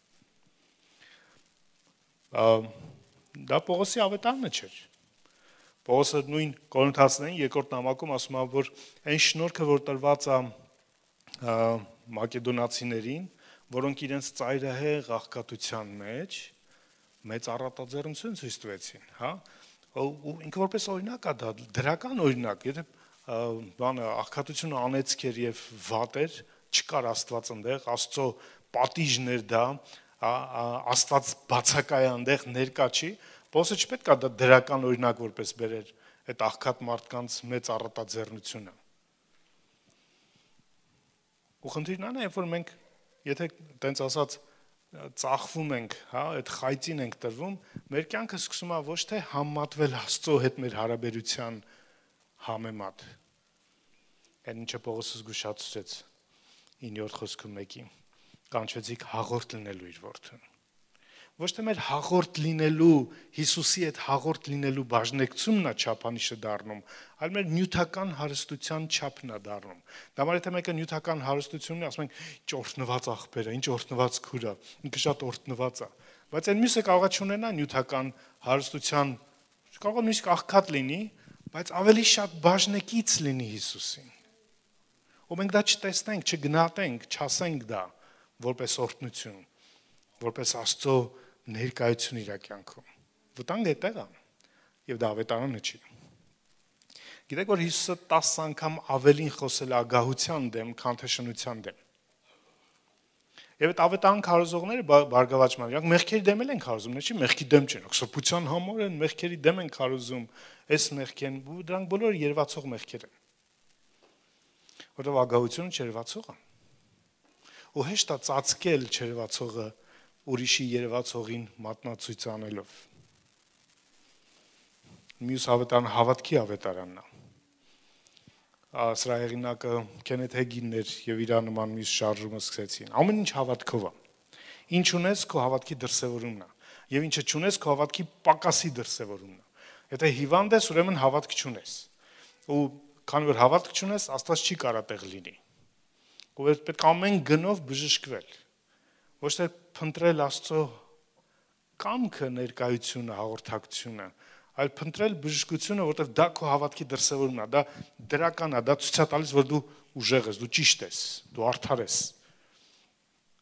Դա Պողոսի ավետարանը չէր։ Պողոսը նույն Կորինթացներին երկրորդ նամակում ասում է, որ այն շնորհքը, որ տրված է մակեդոնացիներին, որոնք իրենց ծայրահեղ աղքատության մեջ մեծ առատաձեռնություն ցույց տվեցին, հա? Ու ինքը որպես օրինակ է դա դրական օրինակ, եթե բանը աղքատությունը անեծք էր եւ վատ էր, չկար Աստված այնտեղ, Աստծո պատիժներ դա, Աստված բացակայ այնտեղ ներկա չի, Պոսը չպետք է դա դրական օրինակ որպես բերեր այդ աղքատ մարդկանց մեծ առատաձեռնությունը։ Ու խնդիրն այն է, որ մենք եթե տենց ասած ծախվում ենք, հա, այդ խայծին ենք տրվում, մեր կյանքը սկսում է ոչ թե համատվել Աստծո հետ մեր հարաբերության համեմատ։ Այն ինչը Պողոսը զգուշացրեց 9-րդ խոսքում մեկի. Կանչվեցիք հաղորդ լինելու իր որդուն ոչ թե մեր հաղորդ լինելու Հիսուսի այդ հաղորդ լինելու բաժնեկցումն է չափանիշը դառնում, այլ մեր նյութական հարստության չափն է դառնում։ Դա համար եթե մեկը նյութական հարստությունն է, ասում ենք ինչ օրտնված աղբեր է, ինչ օրտնված քուր է, ինքը շատ օրտնված է։ Բայց այն մյուսը կարող է չունենա նյութական հարստության, կարող է նույնիսկ աղքատ լինի, բայց ավելի շատ բաժնեկից լինի Հիսուսին։ Ու մենք դա չտեսնենք, չգնահատենք, չասենք դա որպես օրտնություն, որպես Աստծո ներկայություն իր կյանքում։ Վտանգը այդտեղ է եւ դա ավետարանը չի։ Գիտեք որ Հիսուսը 10 անգամ ավելին խոսել է ագահության դեմ, քան թե շնության դեմ։ Եվ այդ ավետարան քարոզողները բարգավաճման, իրանք մեղքերի դեմ են քարոզում, չէ՞ մեղքի դեմ չեն, սրբության համար են մեղքերի դեմ են քարոզում, այս մեղք են, դրանք բոլորը երվածող մեղքեր են։ Որովհետև ագահությունը չերվածող է։ Ու հեշտ է ծածկել չերվածողը ուրիշի երևացողին մատնացույց անելով։ Մյուս ավետարան հավատքի ավետարանն է։ Սրա հեղինակը Քենեթ Հեգինն էր եւ իր նման մյուս շարժումը սկսեցին։ Ամեն ինչ հավատքով է։ Ինչ ունես քո հավատքի դրսևորումն է եւ ինչը չունես քո հավատքի պակասի դրսևորումն է։ Եթե հիվանդ ես, ուրեմն հավատք չունես։ Ու քանի որ հավատք չունես, Աստված չի կարա տեղ լինի։ Ու պետք ամեն գնով բժշկվել ոչ թե փնտրել Աստծո կամքը ներկայությունը, հաղորդակցությունը, այլ փնտրել բժշկությունը, որովհետև դա քո հավատքի դրսևորումն է, դա դրական է, դա ցույց է տալիս, որ դու ուժեղ ես, դու ճիշտ ես, դու արդար ես։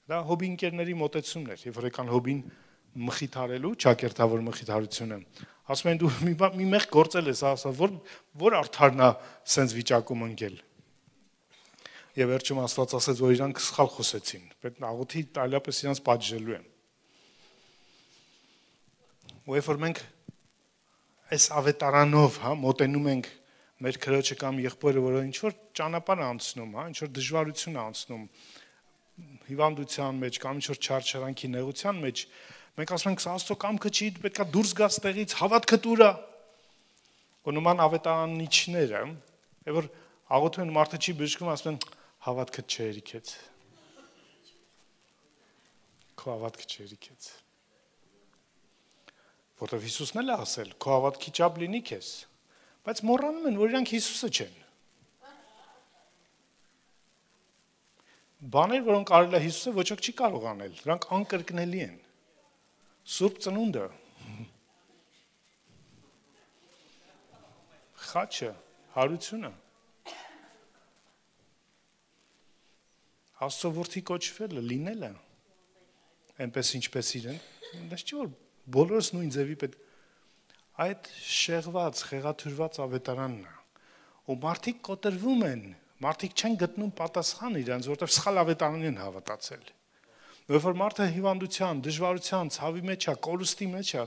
Դա հոբի ընկերների մտածումն էր, եկան հոբին մխիթարելու, ճակերտավոր մխիթարությունը։ Ասում են դու մի մի մեղ գործել ես, ասա, որ որ արդարն է սենց վիճակում ընկել եւ վերջում Աստված ասեց, որ իրանք սխալ խոսեցին։ Պետք աղոթի այլապես իրանք պատժելու են։ Ու երբ որ մենք այս ավետարանով, հա, մոտենում ենք մեր քրոջը կամ եղբորը, որը ինչ որ ճանապարհ անցնում, հա, ինչ որ դժվարություն անցնում, հիվանդության մեջ կամ ինչ որ չարչարանքի նեղության մեջ, մենք ասում ենք, Աստծո կամքը չի, պետքա դուրս գաս տեղից, հավատքը դուրա։ Ու նման ավետարանիչները, եւ որ աղոթում են մարդը չի բժշկում, ասում են, հավատքը չերիքեց։ Քո հավատքը չերիքեց։ Որտեվ Հիսուսն էլ է ասել, քո հավատքի չափ լինի քեզ։ Բայց մոռանում են, որ իրանք Հիսուսը չեն։ Բաներ, որոնք արել է Հիսուսը, ոչ ոք չի կարող անել։ Դրանք անկրկնելի են։ Սուրբ ծնունդը։ Խաչը, հարությունը Աստծո որդի կոչվելը, լինելը այնպես ինչպես իրեն, դա չի որ բոլորս նույն ձևի պետք այդ շեղված, խեղաթյուրված ավետարանն է։ Ու մարդիկ կոտրվում են, մարդիկ չեն գտնում պատասխան իրանց, որովհետև սխալ ավետարանին են հավատացել։ Որովհետև որ մարդը հիվանդության, դժվարության, ցավի մեջ է, կորուստի մեջ է,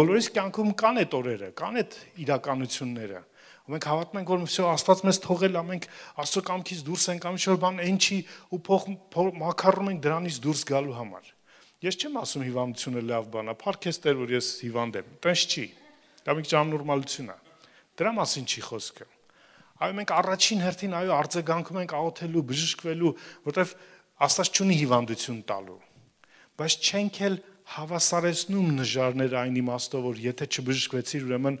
բոլորիս կյանքում կան այդ օրերը, կան այդ իրականությունները ու մենք հավատում ենք, որ всё Աստված մեզ թողել է, մենք Աստծո կամքից դուրս ենք, կամ ինչ-որ բան այն չի ու փող մակարում ենք դրանից դուրս գալու համար։ Ես չեմ ասում հիվանդությունը լավ բան է, փառքես Տեր, որ ես հիվանդ եմ։ Տենց չի։ Դա մի քիչ նորմալություն է։ Դրա մասին չի խոսքը։ Այո, մենք առաջին հերթին այո արձագանքում ենք աղոթելու, բժշկվելու, որովհետև Աստված չունի հիվանդություն տալու։ Բայց չենք էլ հավասարեցնում նժարները այն իմաստով, որ եթե չբժշկվեցիր, ուրեմն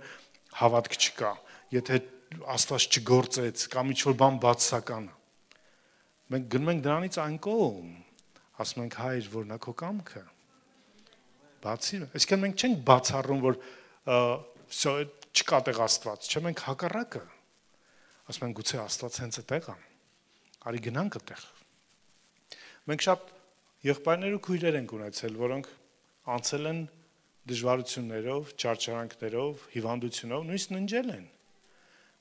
հավատք չկա եթե Աստված չգործեց կամ ինչ որ բան բացական։ Մենք գնում ենք դրանից այն կողմ, ասում ենք հայր, որ նա քո կամքը։ բացի, այսինքն մենք չենք բացառում, որ всё չկա տեղ Աստված, չէ՞ մենք հակառակը։ Ասում ենք գուցե Աստված հենց այդտեղ է։ Արի գնանք այդտեղ։ Մենք շատ եղբայրներ ու քույրեր ենք ունեցել, որոնք անցել են դժվարություններով, ճարճարանքներով, հիվանդությունով, նույնիսկ ննջել են։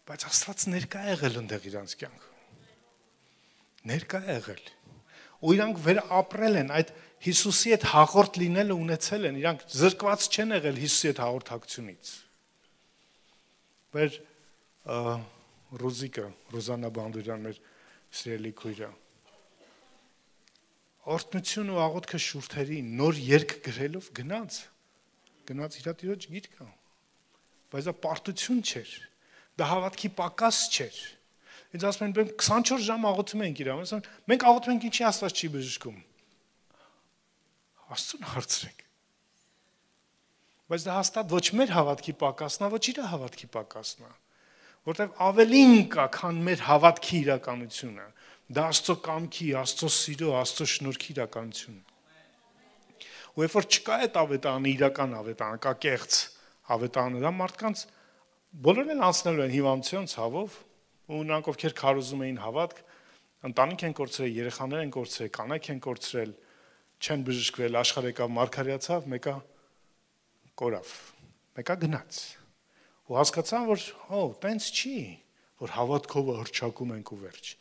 Բայց Աստված ներկա եղել ընդեղ իրանց կյանքում։ Ներկա եղել։ Ու իրանք վեր ապրել են այդ Հիսուսի հետ հաղորդ լինելը ունեցել են, իրանք զրկված չեն եղել Հիսուսի հետ հաղորդակցությունից։ Մեր Ռուզիկը, Ռոզանա Բանդուրյան մեր սիրելի քույրը օրտնություն ու աղոթքը շուրթերի նոր երկ գրելով գնաց գնաց իր տիրոջ գիրկը բայց դա պարտություն չէր դա հավատքի պակաս չէր ինձ ասում են մենք 24 ժամ աղոթում ենք իրան ասում մենք աղոթում ենք ինչի աստված չի բժշկում աստծուն հարցրեք բայց դա հաստատ ոչ մեր հավատքի պակասն է ոչ իր հավատքի պակասն է որտեվ ավելին կա քան մեր հավատքի իրականությունը դա աստծո կամքի աստծո սիրո աստծո շնորհքի իրականությունն ու երբ որ չկա այդ ավետանը իրական ավետանը, կա կեղծ ավետանը, դա մարդկանց բոլորն են անցնելու են հիվանդություն ցավով, ու նրանք ովքեր քարոզում էին հավատք, ընտանիք են կորցրել, երեխաներ են կորցրել, կանայք են կորցրել, չեն բժշկվել, աշխարհ եկավ մարգարեացավ, մեկը կորավ, մեկը գնաց։ Ու հասկացան, որ հո, տենց չի, որ հավատքով հրճակում ենք ու վերջ։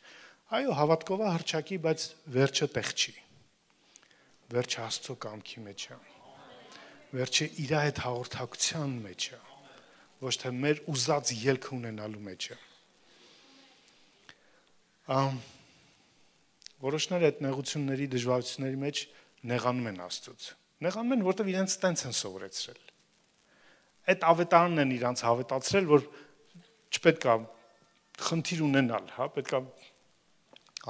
Այո, հավատքով հրճակի, բայց վերջը տեղ չի վերջը Աստծո կամքի մեջ է։ Վերջը իր հետ հաղորդակցության մեջ է։ Ոչ թե մեր ուզած ելք ունենալու մեջ է։ Ամ որոշներ այդ նեղությունների դժվարությունների մեջ նեղանում են Աստծոց։ Նեղանում են, որտեղ իրենց տենց են սովորեցրել։ Այդ ավետարանն են իրանց հավետացրել, որ չպետք է խնդիր ունենալ, հա, պետք է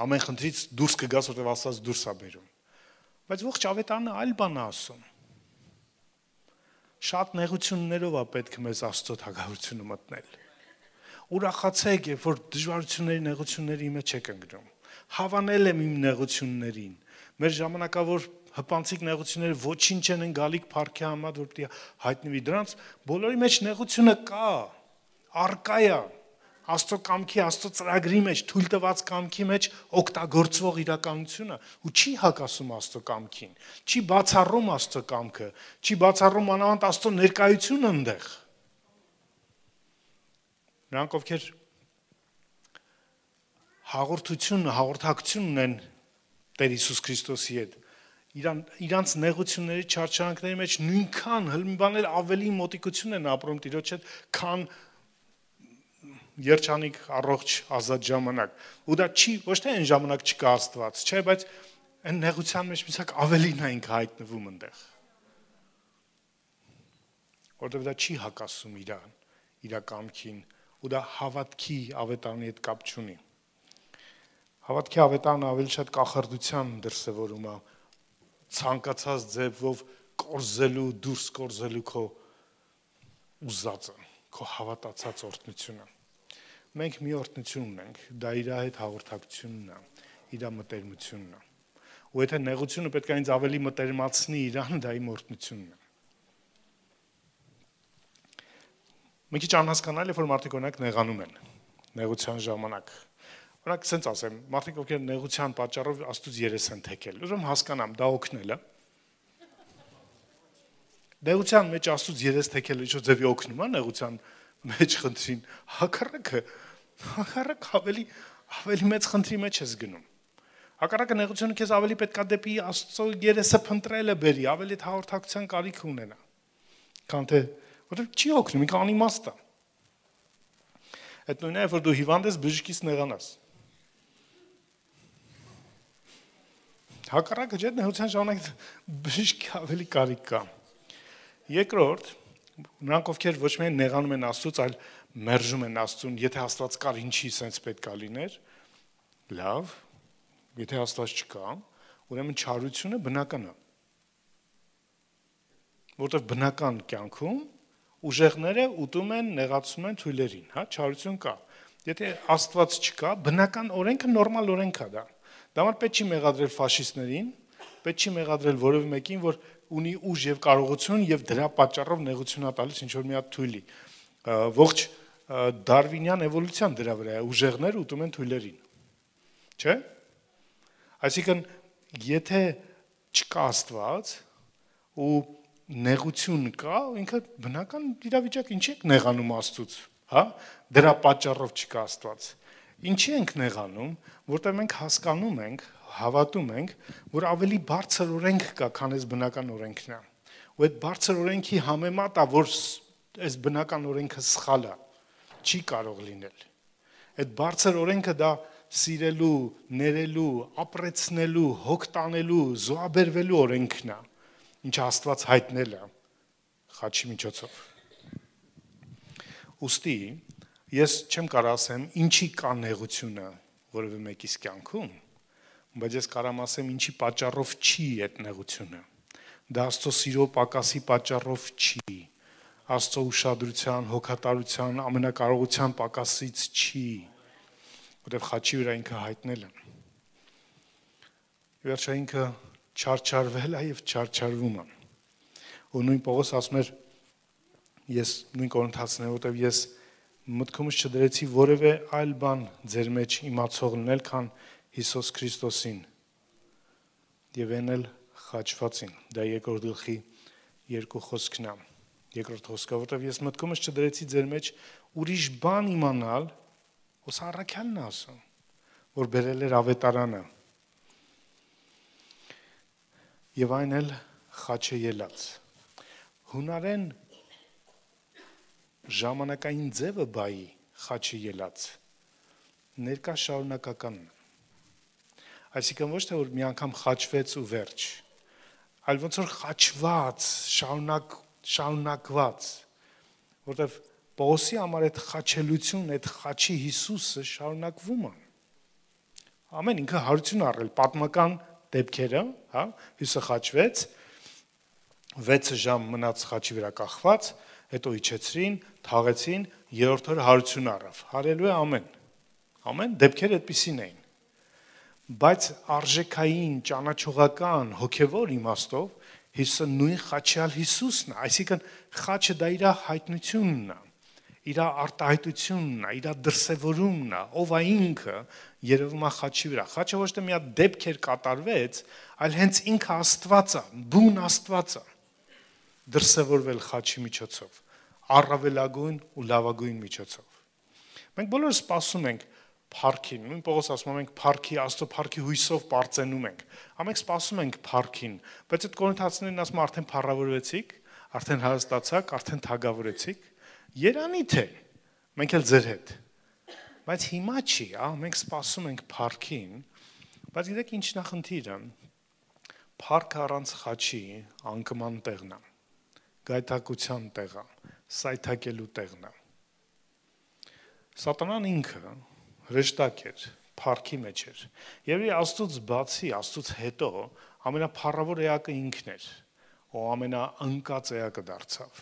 ամեն խնդրից դուրս կգաս, որտեղ Աստված դուրս է բերում։ Բայց ողջ ավետարանը այլ բան է ասում շատ նեղություններով է պետք մեզ Աստծո թագավորությունը մտնել։ Ուրախացեք, երբ որ դժվարությունների նեղությունների մեջ եք ընկնում։ Հավանել եմ իմ նեղություններին։ Մեր ժամանակավոր հպանցիկ նեղությունները ոչինչ են ընկալիք парքի համար, որ պիտի հայտնվի դրանց, բոլորի մեջ նեղությունը կա, արկա է։ Աստծո կամքի, Աստծո ծրագրի մեջ, թույլ տված կամքի մեջ օգտագործվող իրականությունը ու չի հակասում Աստծո կամքին։ Չի բացառում Աստծո կամքը, չի բացառում անանտ Աստծո ներկայությունը այնտեղ։ Նրանք ովքեր հաղորդություն, հաղորդակցություն ունեն Տեր Հիսուս Քրիստոսի հետ, իրան իրանց նեղությունների չարչարանքների մեջ նույնքան հլմբանել ավելի մոտիկություն են ապրում Տիրոջ հետ, քան երջանիկ առողջ ազատ ժամանակ։ Ու դա չի ոչ թե այն ժամանակ չկա Աստված, չէ, բայց այն նեղության մեջ միսակ ավելին ինքը հայտնվում այնտեղ։ Որտեղ դա չի հակասում իրան, իր կամքին, ու դա հավատքի ավետարանի հետ կապ չունի։ Հավատքի ավետարանը ավելի շատ կախարդության դրսևորում է ցանկացած ձևով կորզելու, դուրս կորզելու քո ուզածը, քո հավատացած օրհնությունը մենք մի օրտնություն ունենք, դա իր հետ հաղորդակցությունն է, իր մտերմությունն է։ Ու եթե նեղությունը պետք է ինձ ավելի մտերմացնի իրան, դա իմ օրտնությունն է։ Մի քիչ անհասկանալի է, որ մարդիկ օրինակ նեղանում են նեղության ժամանակ։ Օրինակ, ասենց ասեմ, մարդիկ ովքեր նեղության պատճառով աստուց երես են թեքել։ Ուրեմն հասկանամ, դա օգնել է։ Նեղության մեջ աստուց երես թեքելը ինչ-որ ձևի օգնում է նեղության մեջ խնդրին, հակառակը հակառակ ավելի ավելի մեծ խնդրի մեջ ես գնում։ Հակառակը նեղությունը քեզ ավելի պետքա դեպի Աստծո երեսը փնտրելը բերի, ավելի հաղորդակցության կարիք ունենա։ Քան թե որովհետև չի օգնում, ինքը անիմաստ է։ Այդ նույնն է, որ դու հիվանդ ես բժշկից նեղանաս։ Հակառակը ջետ նեղության ժամանակ բժշկի ավելի կարիք կա։ Երկրորդ, նրանք ովքեր ոչ միայն նեղանում են Աստծուց, այլ մերժում են Աստծուն, եթե Աստված կար, ինչի սենց պետքա լիներ։ Լավ, եթե Աստված չկա, ուրեմն չարությունը բնական է։ Որտեվ բնական կյանքում ուժեղները ուտում են, նեղացում են թույլերին, հա, չարություն կա։ Եթե Աստված չկա, բնական օրենքը նորմալ օրենք է դա։ Դա համար պետք չի մեղադրել ֆաշիստներին, պետք չի մեղադրել որևէ մեկին, որ ունի ուժ եւ կարողություն եւ դրա պատճառով նեղությունա տալիս ինչ որ մի հատ թույլի։ Ողջ դարվինյան էվոլյուցիան դրա վրա է, ուժեղներ ուտում են թույլերին։ Չէ՞։ Այսինքն եթե չկա Աստված ու նեղություն կա, ինքը բնական իրավիճակ ինչի եք նեղանում Աստծուց, հա? Դրա պատճառով չկա Աստված։ Ինչի ենք նեղանում, որտեղ մենք հասկանում ենք, հավատում ենք, որ ավելի բարձր օրենք կա, քան այս բնական օրենքն է։ Ու այդ բարձր օրենքի համեմատ է, որ այս բնական օրենքը սխալ է, չի կարող լինել։ Այդ բարձր օրենքը դա սիրելու, ներելու, ապրեցնելու, հոգ տանելու, զոհաբերվելու օրենքն է, ինչ Աստված հայտնել է խաչի միջոցով։ Ոստի ես չեմ կարող ասեմ ինչի կա նեղությունը որևէ մեկիս կյանքում, բայց ես կարամ ասեմ ինչի պատճառով չի այդ նեղությունը։ Դա Աստծո սիրո պակասի պատճառով չի։ Աստծո ուշադրության, հոգատարության, ամենակարողության պակասից չի, որտեղ խաչի վրա ինքը հայտնել է։ Վերջը ինքը չարչարվել է եւ չարչարվում է։ Ու նույն Պողոս ասում էր ես նույն կորինթացն է, որտեղ ես մտքումս չդրեցի որևէ այլ բան ձեր մեջ իմացող լինել, քան Հիսուս Քրիստոսին եւ ենել խաչվածին։ Դա երկրորդ գլխի երկու խոսքն է։ Երկրորդ խոսքը, որտեղ ես մտքումս չդրեցի ձեր մեջ ուրիշ բան իմանալ, ո՞ս առաքյալն է ասում, որ բերել էր ավետարանը։ Եվ այն էլ խաչը ելած։ Հունարեն ժամանակային ձևը բայի խաչը ելած ներկա շարունակականն է։ Այսինքն ոչ թե որ մի անգամ խաչվեց ու վերջ, այլ ոնց որ խաչված, շարունակ շարունակված, որտեվ Պողոսի համար այդ խաչելություն, այդ խաչի Հիսուսը շարունակվում է։ Ամեն ինքը հարություն առել պատմական դեպքերը, հա, Հիսուսը խաչվեց, 6 ժամ մնաց խաչի վրա կախված, հետո իջեցրին, թաղեցին, երրորդ օրը հարություն առավ։ Հալելույա, ամեն։ Ամեն դեպքերը այդպեսին էին բայց արժեքային, ճանաչողական, հոգևոր իմաստով Հիսուսը նույն խաչյալ Հիսուսն է, այսինքն խաչը դա իր հայտնությունն է, իր արտահայտությունն է, իր դրսևորումն է, ով է ինքը երևում է խաչի վրա։ Խաչը ոչ թե մի հատ դեպքեր կատարվեց, այլ հենց ինքը Աստված է, բուն Աստված է դրսևորվել խաչի միջոցով, առավելագույն ու լավագույն միջոցով։ Մենք բոլորը սպասում ենք Փարքին, նույն Պողոս ասում ենք Փարքի, Աստծո Փարքի հույսով པարծենում ենք։ Ամենք սպասում ենք Փարքին, բայց այդ կորինթացիներին ասում արդեն փառավորվեցիք, արդեն հարստացաք, արդեն թագավորեցիք։ Երանի թե մենք էլ ձեր հետ։ Բայց հիմա չի, ա, մենք սպասում ենք Փարքին, բայց գիտեք ինչ նախնդիրը։ Փարքը առանց խաչի անկման տեղն է։ Գայթակության տեղը, սայթակելու տեղն է։ Սատանան ինքը հրեշտակ էր, փառքի մեջ էր։ Եվ իր Աստծուց բացի, Աստծուց հետո ամենափառավոր էակը ինքն էր, ով ամենաընկած էակը դարձավ։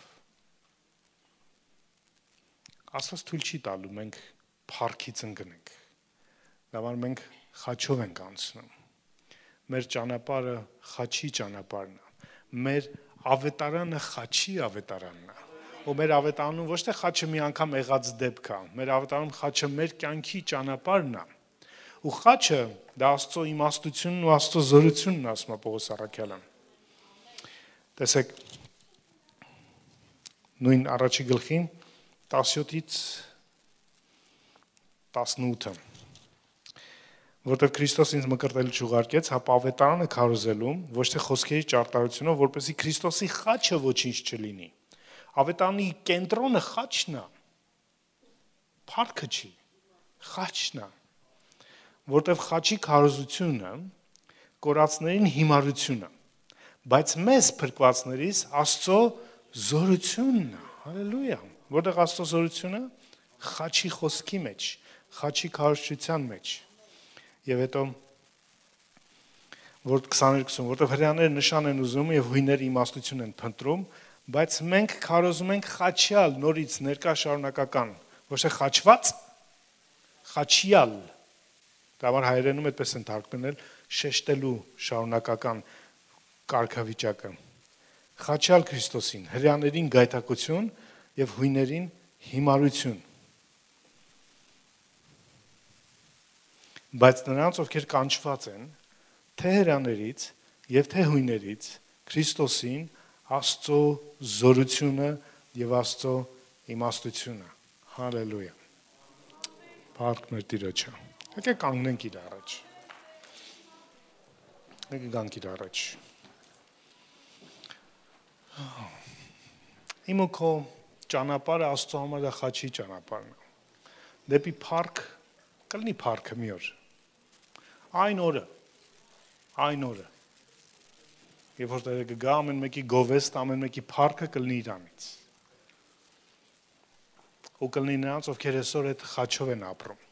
Աստված թույլ չի տալու մենք փառքից ընկնենք։ Դավար մենք խաչով ենք անցնում։ Մեր ճանապարհը խաչի ճանապարհն է։ Մեր ավետարանը խաչի ավետարանն է ու մեր ավետարանում ոչ թե խաչը մի անգամ եղած դեպք է, մեր ավետարանում խաչը մեր կյանքի ճանապարհն է։ Ու խաչը դա Աստծո իմաստությունն ու Աստծո զորությունն է, ասում է Պողոս Արաքյալը։ Տեսեք նույն առաջի գլխին 17-ից 18-ը որտեղ Քրիստոս ինձ մկրտել չուղարկեց, հապա ավետարանը քարոզելու, ոչ թե խոսքերի ճարտարությունով, որպեսզի Քրիստոսի խաչը ոչինչ չլինի Ավետարանի կենտրոնը խաչն է։ Փառքը չի, խաչն է։ Որտեվ խաչի քարոզությունը կորածներին հիմարությունն է։ Բայց մեզ փրկվածներից Աստծո զորությունն է։ Հալելույա։ Որտեղ Աստծո զորությունը? Խաչի խոսքի մեջ, խաչի քարոզչության մեջ։ Եվ հետո որ 22-ում, որտեղ հрьяաները նշան են ուզում եւ հույները իմաստություն են փնտրում, իմ բայց մենք քարոզում ենք խաչյալ նորից ներկա շարունակական, ոչ թե խաչված, խաչյալ։ Դա բան հայերենում այդպես են թարգմանել շեշտելու շարունակական կարգավիճակը։ Խաչյալ Քրիստոսին, հрьяաներին գայթակություն եւ հույներին հիմարություն։ Բայց նրանց, ովքեր կանչված են, թե հрьяաներից եւ թե հույներից Քրիստոսին Աստծո զորությունը եւ Աստծո իմաստությունը։ Հալելույա։ Փառք մեր Տիրոջը։ Եկեք կանգնենք իր առաջ։ Եկեք գանք իր առաջ։ Իմ ու քո ճանապարհը Աստծո համար է խաչի ճանապարհն։ Դեպի փառք կլինի փառքը մի օր։ Այն օրը այն օրը Երբ որ Տերը կգա ամեն մեկի գովեստ, ամեն մեկի փառքը կլինի իրանից։ Ու կլինի նրանց, ովքեր այսօր այդ խաչով են ապրում։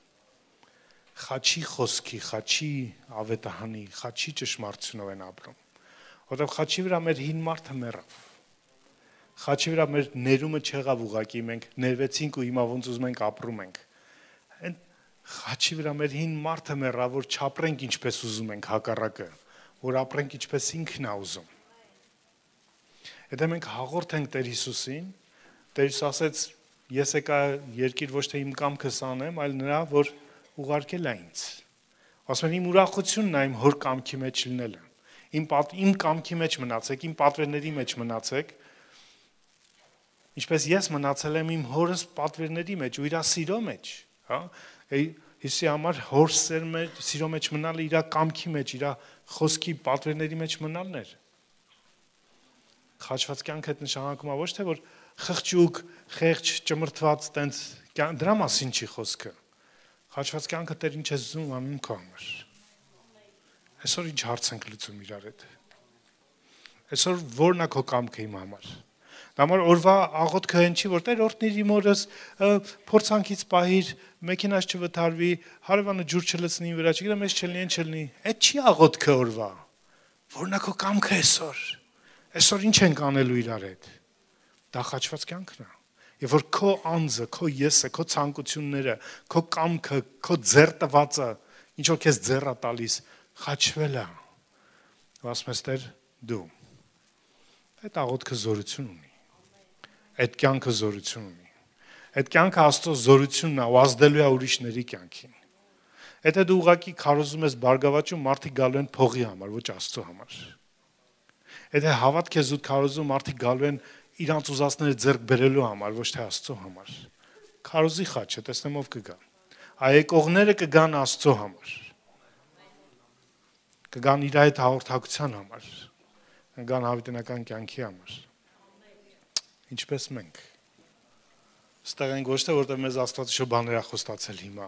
Խաչի խոսքի, խաչի ավետահանի, խաչի ճշմարտությունով են ապրում։ Որտեղ խաչի վրա մեր հին մարդը մեռավ խաչի վրա մեր ներումը չեղավ ուղակի մենք ներվեցինք ու հիմա ոնց ուզում ենք ապրում ենք այն խաչի վրա մեր հին մարդը մեռա որ չապրենք ինչպես ուզում ենք հակառակը որ ապրենք ինչպես ինքն է ուզում Եթե մենք հաղորդ ենք Տեր Հիսուսին Տեր Հիսուս ասեց ես եկա երկիր ոչ թե իմ կամքս անեմ այլ նրա որ ուղարկել է ինձ ասում են իմ ուրախությունն է իմ հոր կամքի մեջ լինելը իմ պատ, իմ կամքի մեջ մնացեք, իմ պատվերների մեջ մնացեք, ինչպես ես մնացել եմ իմ հորս պատվերների մեջ ու իր սիրո մեջ, հա? Հիսի համար հոր սեր մեջ, սիրո մեջ մնալը իր կամքի մեջ, իր խոսքի պատվերների մեջ մնալն էր։ Խաչված կյանքը այդ նշանակում է ոչ թե որ խղճուկ, խեղճ, ճմրթված տենց դրա մասին չի խոսքը։ Խաչված կյանքը դեռ ինչ է զում անում քո համար։ Այսօր ինչ հարց ենք լուծում իրար հետ։ Այսօր ո՞րն է քո կամքը իմ համար։ Համար օրվա աղոթքը հեն չի, որ Տեր օրհնիր իմ օրս, փորձանքից պահիր, մեքենաս չվթարվի, հարևանը ջուր չլցնի վրա, չգիտեմ, ես չլինի, են չլինի։ Այդ չի աղոթքը օրվա։ Որնա քո կամքը այսօր։ Այսօր ինչ ենք անելու իրար հետ։ Դա խաչված կյանքն է։ Եվ որ քո անձը, քո եսը, քո ցանկությունները, քո կամքը, քո ձեռտվածը, ինչ որ քեզ ձեռա տալիս, խաչվել է։ Ասում ես Տեր, դու։ Այդ աղոթքը զորություն ունի այդ կյանքը զորություն ունի։ Այդ կյանքը Աստծո զորությունն է ու ազդելու է ուրիշների կյանքին։ Եթե դու ուղակի քարոզում ես բարգավաճում, մարդիկ գալու են փողի համար, ոչ Աստծո համար։ Եթե հավատք ես ու քարոզում, մարդիկ գալու են իրանց ուզածները ձեռք բերելու համար, ոչ թե Աստծո համար։ Քարոզի խաչը, տեսնեմ ով կգա։ Այեկողները կգան Աստծո համար։ Կգան իր այդ հաղորդակցության համար։ Կգան հավիտենական կյանքի համար ինչպես մենք։ Ստեղ ենք ոչ թե որտեղ մեզ Աստվածը բաներ է խոստացել հիմա,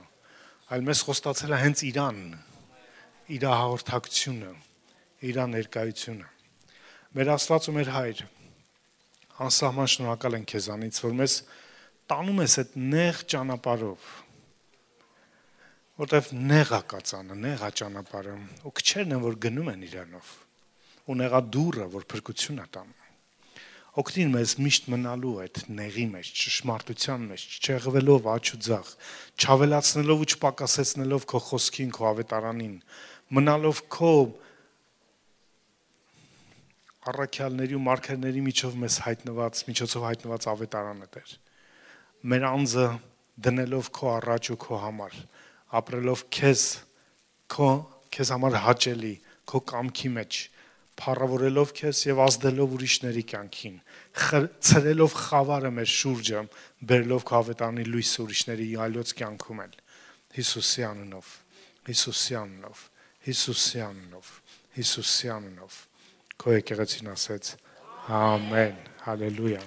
այլ մեզ խոստացել է հենց Իրան, իր հաղորդակցությունը, իր ներկայությունը։ Մեր Աստված ու մեր Հայր, անսահման շնորհակալ ենք քեզանից, որ մեզ տանում ես այդ նեղ ճանապարհով, որտեվ նեղա կածանը, նեղա ճանապարհը, ու քչերն են որ գնում են իրանով։ Ու նեղա դուրը, որ փրկություն է տանում օգնին մեզ միշտ մնալու այդ նեղի մեջ, ճշմարտության մեջ, չեղվելով աչ ու ձախ, չավելացնելով ու չպակասեցնելով քո խոսքին, քո ավետարանին, մնալով քո առաքյալների ու մարգարեների միջով մեզ հայտնված, միջոցով հայտնված ավետարանը դեր։ Մեր անձը դնելով քո առաջ ու քո համար, ապրելով քեզ քո քեզ համար հաճելի, քո կամքի մեջ, փառավորելով քեզ եւ ազդելով ուրիշների կյանքին, ցրելով խավարը մեր շուրջը, բերելով քո ավետարանի լույսը ուրիշների այլոց կյանքում էլ։ Հիսուսի անունով, Հիսուսի անունով, Հիսուսի անունով, Հիսուսի անունով։ Քո եկեղեցին ասեց. Ամեն։ Հալելույա։